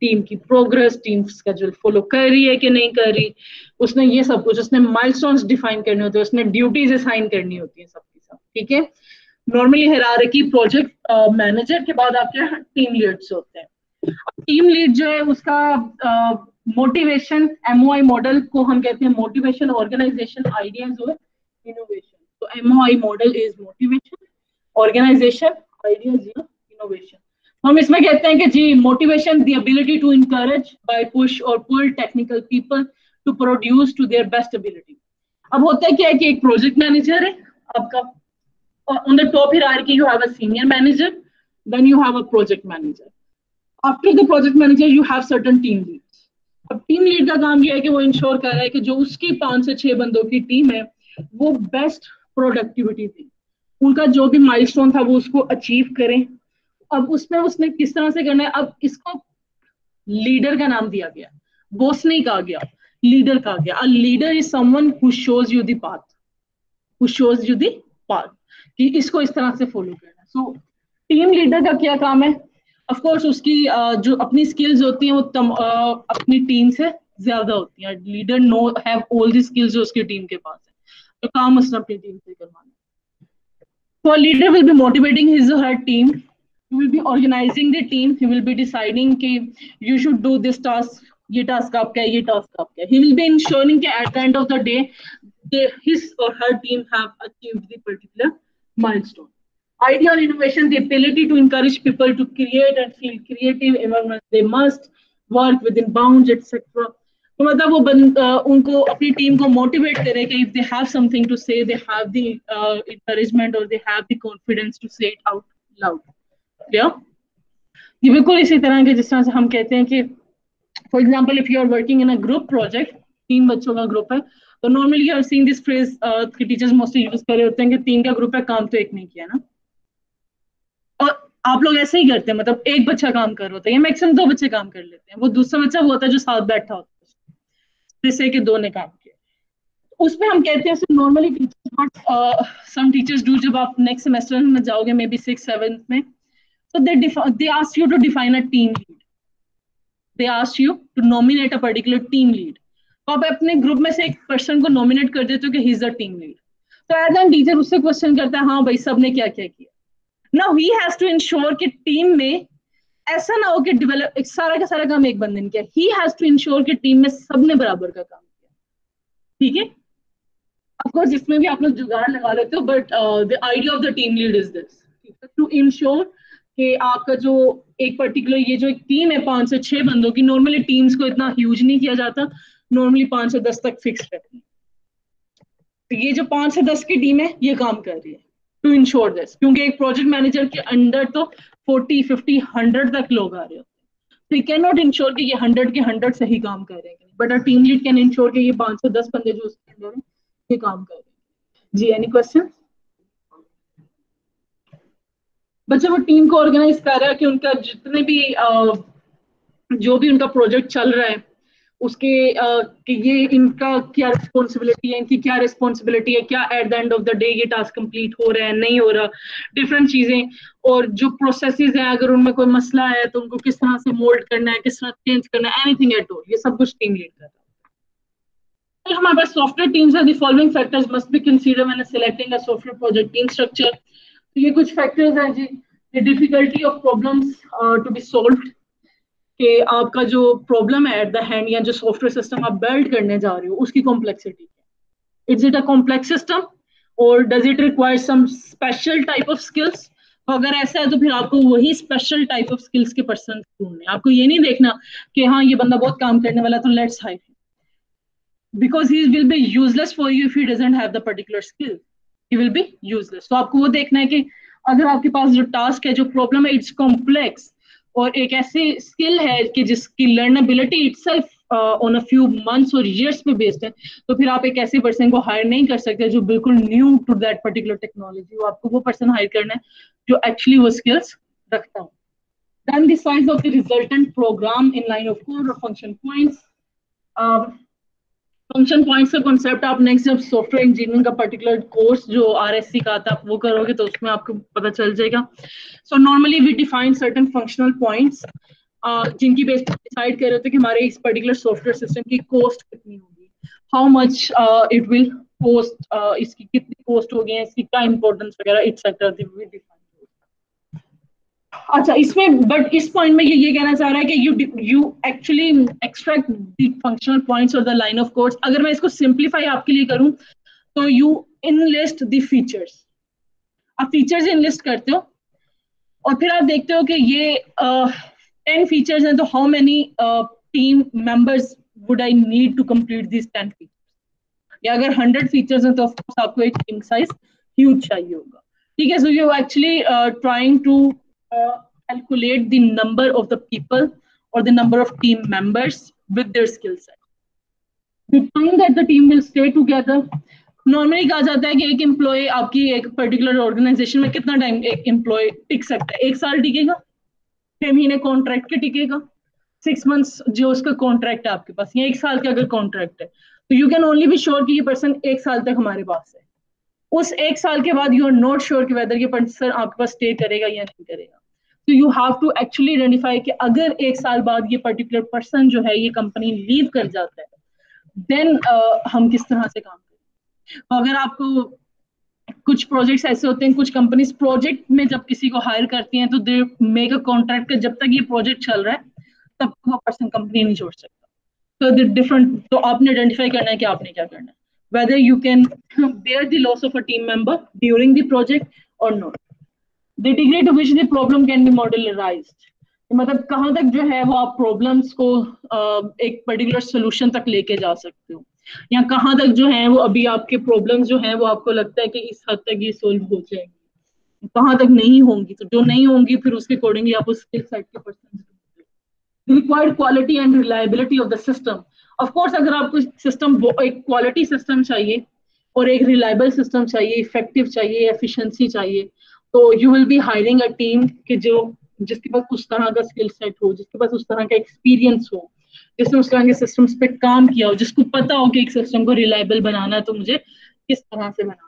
टीम की प्रोग्रेस टीम स्केड्यूल फॉलो कर रही है कि नहीं कर रही। उसने ये सब कुछ, उसने माइलस्टोन्स डिफाइन करने होते हैं, उसने ड्यूटीज़ असाइन करनी होती है सबकी सब, ठीक है? नॉर्मली की प्रोजेक्ट मैनेजर के बाद आपके टीम लीड्स होते हैं। टीम लीड जो है, उसका मोटिवेशन एमओआई मॉडल को हम कहते हैं मोटिवेशन ऑर्गेनाइजेशन आइडियाज़ और इनोवेशन तो MOI model is motivation organisation ideas या इनोवेशन हम इसमें कहते हैं कि जी motivation the ability to encourage by push और pull technical people to produce to their best ability अब होता है क्या है कि एक प्रोजेक्ट मैनेजर है, आपका on the top hierarchy you have a senior manager, then you have a project manager. After the project manager, you have certain team leads. अब टीम लीड का काम यह है कि वो इंश्योर कर रहा है कि जो उसकी पाँच से छह बंदों की टीम है, वो बेस्ट प्रोडक्टिविटी थी। उनका जो भी माइलस्टोन था वो उसको अचीव करें। अब उसमें उसने किस तरह से करना है? अब इसको लीडर का नाम दिया गया। बॉस नहीं कहा गया। लीडर कहा गया। A leader is someone who shows you the path who shows you the path कि इसको इस तरह से फॉलो करना सो टीम लीडर का क्या काम है? ऑफ़ कोर्स उसकी जो अपनी स्किल्स होती हैं वो तम, अपनी टीम से ज़्यादा होती हैं। Leader no have all the skills जो उसकी टीम के पास है। तो काम उसने अपनी टीम से करवाना So a leader will be motivating his or her team. He will be organizing the team. He will be deciding कि you should do this task. ये task आपका है, ये task आपका है. He will be ensuring कि at the end of the day, they, his or her team have achieved the particular milestone. Idea and innovation, the ability to encourage people to create and feel creative environments. They must work within bounds, etc. तो मतलब वो बन, आ, उनको अपनी team को motivate करे कि if they have something to say they have the encouragement और they have the confidence to say it out loud clear ये बिल्कुल इसी तरह के जिस तरह से हम कहते हैं कि for example if you are working in a group project तीन बच्चों का ग्रुप है तो normally you are seeing this phrase कि टीचर्स मोस्टली यूज़ कर रहे होते हैं कि तीन का ग्रुप है काम तो एक नहीं किया ना। और आप लोग ऐसे ही करते हैं मतलब एक बच्चा काम कर रहा होता है या मैक्सिमम दो बच्चे काम कर लेते हैं वो दूसरा बच्चा वो होता है जो साथ बैठा होता है। जैसे कि दो ने काम किया। उसमें हम कहते हैं normally teachers some teachers do जब आप नेक्स्ट सेमेस्टर में जाओगे मे बी सिक्स सेवेंथ में तो they they ask you to define a team lead they ask you to nominate a particular team lead तो आप अपने ग्रुप में से एक पर्सन को नॉमिनेट कर देते हो कि he is a team lead तो एज एन टीचर उससे क्वेश्चन करता है हाँ भाई, सबने क्या क्या? किया now he has to ensure कि टीम में ऐसा ना हो कि डेवलप सारा का सारा काम एक बंदे ने किया। ही हैज़ टू इंश्योर कि टीम में सबने बराबर का काम किया। ठीक है? ऑफकोर्स इसमें भी आप लोग जुगाड़ लगा लेते हो but the idea of the team lead is this to ensure कि आपका जो एक पर्टिकुलर ये जो एक टीम है, पाँच से छह बंदों की नॉर्मली टीम्स को इतना ह्यूज नहीं किया जाता। नॉर्मली पाँच से दस तक फिक्स रहती है। तो ये जो पाँच से दस की टीम है, ये काम कर रही है। टू इंश्योर दिस क्योंकि एक प्रोजेक्ट मैनेजर के अंडर तो फोर्टी, फिफ्टी, हंड्रेड तक लोग आ रहे होते हैं। तो कैन नॉट इंश्योर कि ये हंड्रेड के हंड्रेड सही काम कर रहे हैं but a team lead can ensure कि ये पाँच सौ दस बंदे जो उसके अंदर है, ये काम कर रहे हैं। जी एनी क्वेश्चन बच्चे, वो टीम को ऑर्गेनाइज कर रहा है कि उनका जितने भी जो भी उनका प्रोजेक्ट चल रहा है उसके कि ये इनका क्या रिस्पॉन्सिबिलिटी है, इनकी क्या रिस्पॉन्सिबिलिटी है, क्या at the end of the day ये टास्क कंप्लीट हो रहा है, नहीं हो रहा डिफरेंट चीज़ें। और जो प्रोसेसेस हैं, अगर उनमें कोई मसला है तो उनको किस तरह से मोल्ड करना है, किस तरह चेंज करना है एनीथिंग एट ऑल ये सब कुछ टीम लीड कर रहा है हमारे पास सॉफ्टवेयर टीम्स है following factors must be consider when selecting a software project team structure तो ये कुछ फैक्टर्स हैं जी difficulty of problems to be solved कि आपका जो प्रॉब्लम है एट द हैंड या जो सॉफ्टवेयर सिस्टम आप बिल्ड करने जा रहे हो, उसकी complexity it's it a complex system or does it require some special type of skills अगर ऐसा है तो फिर आपको वही स्पेशल टाइप ऑफ़ स्किल्स के पर्सन ढूँढने आपको ये नहीं देखना कि हाँ ये बंदा बहुत काम करने वाला तो let's hire because he will be useless for you if he doesn't have the particular skill he will be useless तो आपको वो देखना है कि अगर आपके पास जो टास्क है, जो प्रॉब्लम है इट्स कॉम्प्लेक्स और एक ऐसी स्किल है कि जिसकी learnability itself on a few months or years पे बेस्ड है तो फिर आप एक ऐसे पर्सन को हायर नहीं कर सकते जो बिल्कुल new to that particular technology वो आपको वो पर्सन हायर करना है जो एक्चुअली वो स्किल्स रखता हो। Then the size the resultant program in line of code or function points uh, function points का कॉन्सेप्ट आप नेक्स्ट जब सॉफ्टवेयर इंजीनियरिंग का पर्टिकुलर कोर्स जो आर एस सी का आता है वो करोगे तो उसमें आपको पता चल जाएगा। So normally we define certain functional points जिनकी बेस पर डिसाइड कर रहे थे कि हमारे इस पर्टिकुलर सॉफ्टवेयर सिस्टम की कॉस्ट कितनी होगी। How much it will cost इसकी कितनी कॉस्ट होगी इसकी क्या इंपॉर्टेंस वगैरह इट्सेट्रा अच्छा इसमें बट इस पॉइंट में ये ये कहना चाह रहा है कि you you actually extract the functional points और द लाइन ऑफ़ कोड्स अगर मैं इसको सिंप्लीफाई आपके लिए करूँ तो यू इनलिस्ट द फीचर्स आप फीचर्स इनलिस्ट करते हो और फिर आप देखते हो कि ये टेन uh, फीचर्स हैं तो how many team members would I need to complete this ten features या अगर हंड्रेड फीचर्स हैं तो ऑफकोर्स आपको एक टीम साइज़ ह्यूज चाहिए होगा। ठीक है so you actually trying to uh, calculate the number of the people or the number of team members with their skill set. Time that the team will stay together, normally कहा जाता है कि एक employ आपकी एक particular organisation में कितना time एक एम्प्लॉय टिक सकता है? एक साल टिकेगा? छह महीने कॉन्ट्रैक्ट के टिकेगा? सिक्स मंथ्स जो उसका कॉन्ट्रैक्ट है आपके पास या एक साल का अगर कॉन्ट्रैक्ट है तो you can only be sure कि ये पर्सन एक साल तक हमारे पास है। उस एक साल के बाद यू आर नॉट श्योर कि वेदर ये पर्सन आपके पास स्टे करेगा या नहीं करेगा। तो you have to actually identify कि अगर एक साल बाद ये पर्टिकुलर पर्सन जो है ये कंपनी लीव कर जाता है देन uh, हम किस तरह से काम करें? तो अगर आपको कुछ प्रोजेक्ट्स ऐसे होते हैं कुछ कंपनीज़ प्रोजेक्ट में जब किसी को हायर करती हैं तो दे मेक अ कॉन्ट्रैक्ट जब तक ये प्रोजेक्ट चल रहा है तब वो पर्सन कंपनी नहीं छोड़ सकता। तो डिफरेंट तो आपने आइडेंटिफाई करना है कि आपने क्या करना है। Whether you can bear the loss of a team member during the project or not the degree to which the problem can be modularized. मतलब कहाँ तक जो है वो आप प्रॉब्लम्स को एक पर्टिकुलर सोल्यूशन तक लेके जा सकते हो। या कहाँ तक जो है वो अभी आपके प्रॉब्लम्स जो है वो आपको लगता है कि इस हद तक ये सोल्व हो जाएँगी। कहाँ तक नहीं होंगी तो जो नहीं होंगी, फिर उसके अकॉर्डिंगली आप उस स्किल सेट के person required quality and reliability of the system of course अगर आपको सिस्टम एक क्वालिटी सिस्टम चाहिए और एक रिलायबल सिस्टम चाहिए इफ़ेक्टिव चाहिए एफिशिएंसी चाहिए तो you will be hiring a team कि जो, जिसके पास उस तरह का स्किल सेट हो, जिसके पास उस तरह का एक्सपीरियंस हो, जिसने उस तरह के सिस्टम्स पे काम किया हो, जिसको पता हो कि एक सिस्टम को रिलायबल बनाना है तो मुझे किस तरह से बनाना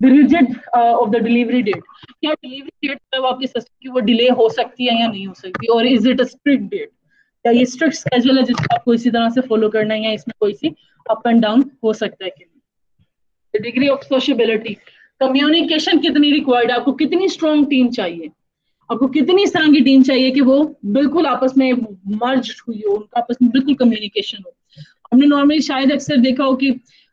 the of the delivery date क्या डिलीवरी डेट है आपके सिस्टम की वो डिले हो सकती है या नहीं हो सकती? और is it a strict date क्या ये स्ट्रिक्ट स्केजुअल है जिसको आपको इसी तरह से फॉलो करना है या इसमें कोई सी अप एंड डाउन हो सकता है डिग्री ऑफ़ सोशबिलिटी कम्युनिकेशन कितनी रिक्वायर्ड है? आपको कितनी स्ट्रॉन्ग टीम चाहिए? आपको कितनी इस तरह की टीम चाहिए कि वो बिल्कुल आपस में मर्ज हुई हो, उनका आपस में बिल्कुल कम्युनिकेशन हो? हमने नॉर्मली शायद अक्सर देखा हो कि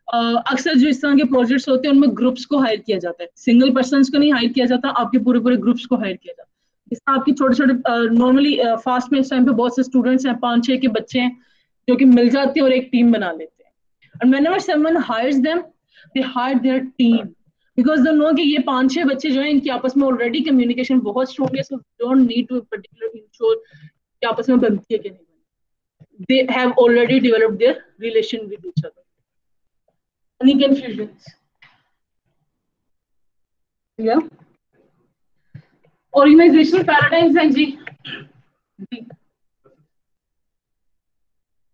अक्सर जो इस तरह के प्रोजेक्ट्स होते हैं, उनमें ग्रुप्स को हायर किया जाता है। सिंगल पर्सन को नहीं हायर किया जाता, आपके पूरे पूरे ग्रुप्स को हायर किया जाता है। इसमें आपके छोटे छोटे नॉर्मली फास्ट में इस टाइम पे बहुत से स्टूडेंट्स हैं, पाँच छह के बच्चे हैं, जो कि मिल जाते हैं और एक टीम बना लेते हैं। And whenever someone hires them, they hire their team because they know कि ये पाँच छह बच्चे जो है, इनकी आपस में ऑलरेडी कम्युनिकेशन बहुत स्ट्रॉन्ग है so don't need to particular ensure कि आपस में बनती है कि नहीं बनती। They have already developed their relation with each other any confusions या ऑर्गेनाइजेशनल पैराडाइम्स हैं जी। जी।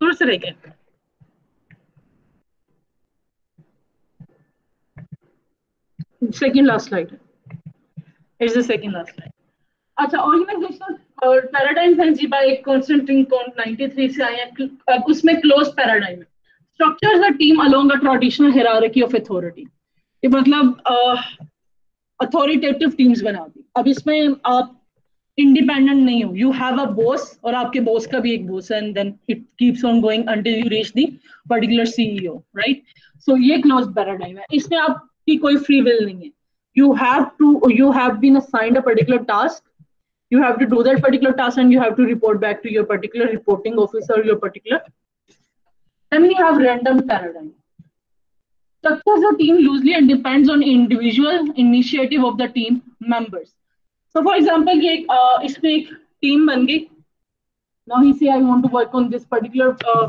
थोड़ा सा रह गया second last slide. It's the second last slide. अच्छा ऑर्गेनाइजेशनल पैराडाइम है जी बाय कॉन्स्टेंटिन कॉन 93 से आए हैं उसमें क्लोज पैराडाइम है। Structures a team along a traditional hierarchy of authority ये मतलब अथॉरिटेटिव uh, टीम्स बना दी। अब इसमें आप इंडिपेंडेंट नहीं हो। यू हैव अ बॉस और आपके बॉस का भी एक बॉस है and then it keeps on going until you reach the particular CEO right so ये क्लोज पैराडाइम है। इसमें आप की कोई फ्री विल नहीं है you have to you have been assigned a particular task you have to do that particular task and you have to report back to your particular reporting officer your particular then we have random paradigm structures a team loosely and depends on individual initiative of the team members so for example ye uh, isme ek team ban gayi now he say i want to work on this particular uh,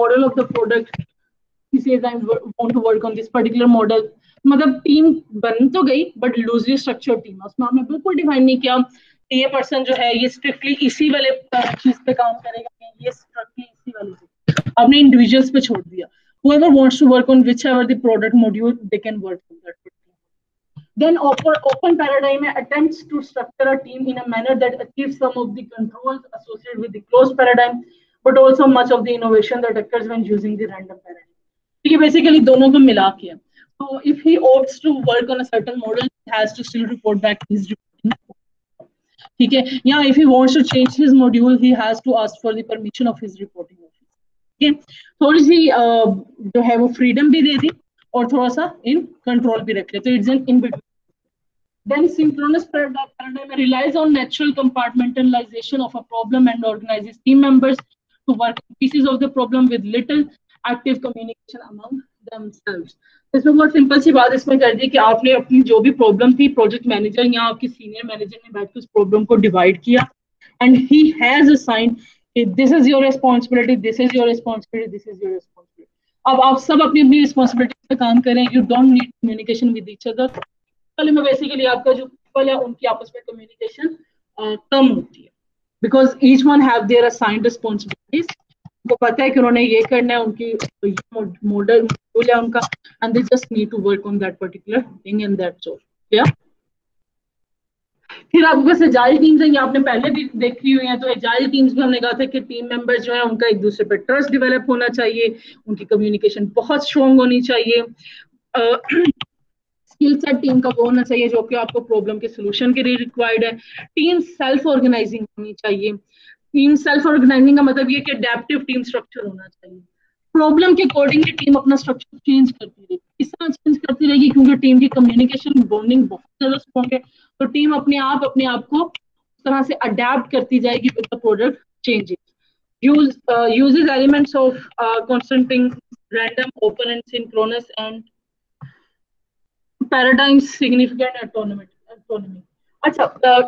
model of the product he says i want to work on this particular model मतलब team बन तो गई but loosely structure team उसमें हमने बिल्कुल define नहीं किया ये पर्सन जो है ये स्ट्रिक्टली इसी वाले चीज़ पे काम करेगा ये स्ट्रिक्टली इसी वाले आपने इंडिविजुअल्स पे छोड़ दिया whoever wants to work on whichever the product module they can work on that then open, open paradigm attempts to structure a team in a manner that achieves some of the controls associated with the closed paradigm but also much of the innovation that occurs when using the random paradigm ठीक है basically दोनों को मिला के So if he opts to work on a certain model, he has to still report back his reporting. Okay. Yeah, if he wants to change his module, he has to ask for the permission of his reporting office. Okay. थोड़ी सी जो है वो freedom भी दे दी और थोड़ा सा in control भी रख ले तो it's an in between Then synchronous paradigm relies on natural compartmentalization of a problem and organizes team members to work pieces of the problem with little active communication among themselves. इसमें बहुत simple सी बात इसमें कर दी कि आपने अपनी जो भी प्रॉब्लम थी प्रोजेक्ट मैनेजर या आपकी सीनियर मैनेजर ने बैठ के उस प्रॉब्लम को डिवाइड किया। And he has assigned this is your responsibility this is your responsibility this is your responsibility अब आप सब अपनी अपनी रिस्पॉन्सिबिलिटी पे काम करें। You don't need communication with each other पहले में बेसिकली आपका जो पीपल है, उनकी आपस में कम्युनिकेशन कम होती है। Because each one have their assigned responsibilities उनको पता है कि उन्होंने ये करना है, उनकी मॉडल है उनका and they just need to work on that particular thing in that so या फिर आपके पास एजाइल टीम्स हैं, ये आपने पहले भी देखी हुई हैं तो एजाइल टीम्स में हमने कहा था कि टीम मेंबर्स जो है, उनका एक दूसरे पर ट्रस्ट डेवलप होना चाहिए, उनकी कम्युनिकेशन बहुत स्ट्रॉन्ग होनी चाहिए। स्किल सेट टीम का वो होना चाहिए, जो कि आपको प्रॉब्लम के सोल्यूशन के लिए रिक्वायर्ड है। टीम सेल्फ ऑर्गेनाइजिंग होनी चाहिए। टीम सेल्फ ऑर्गेनाइजिंग का मतलब ये कि अडेप्टिव टीम स्ट्रक्चर होना चाहिए। प्रॉब्लम के अकॉर्डिंग टीम अपना स्ट्रक्चर चेंज करती रहेगी किस तरह चेंज करती रहेगी क्योंकि टीम की कम्युनिकेशन बॉन्डिंग बहुत ज़्यादा स्ट्रॉन्ग है। तो टीम अपने आप अपने आप को उस तरह से अडेप्ट करती जाएगी with the product changes use uh, uses elements of uh, constantly random open and synchronous and paradigms significant autonomy autonomy अच्छा uh,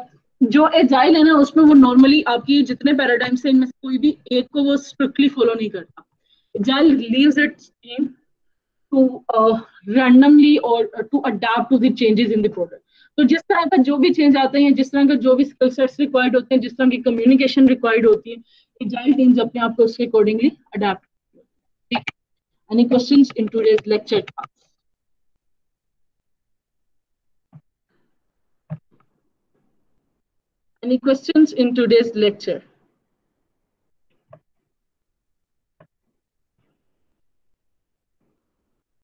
जो एजाइल है ना, उसमें वो नॉर्मली आपकी जितने पैराडाइम से इनमें से कोई भी एक को वो स्ट्रिक्टली फॉलो नहीं करता। Agile leaves its team to randomly और to adapt to the changes in the product तो जिस तरह का जो भी चेंज आते हैं, जिस तरह का जो भी स्किल सेट्स रिक्वायर्ड होते हैं, जिस तरह की कम्युनिकेशन रिक्वायर्ड होती है एजाइल टीम्स अपने आप को उसके accordingly adapt any questions in today's lecture Any questions in today's lecture?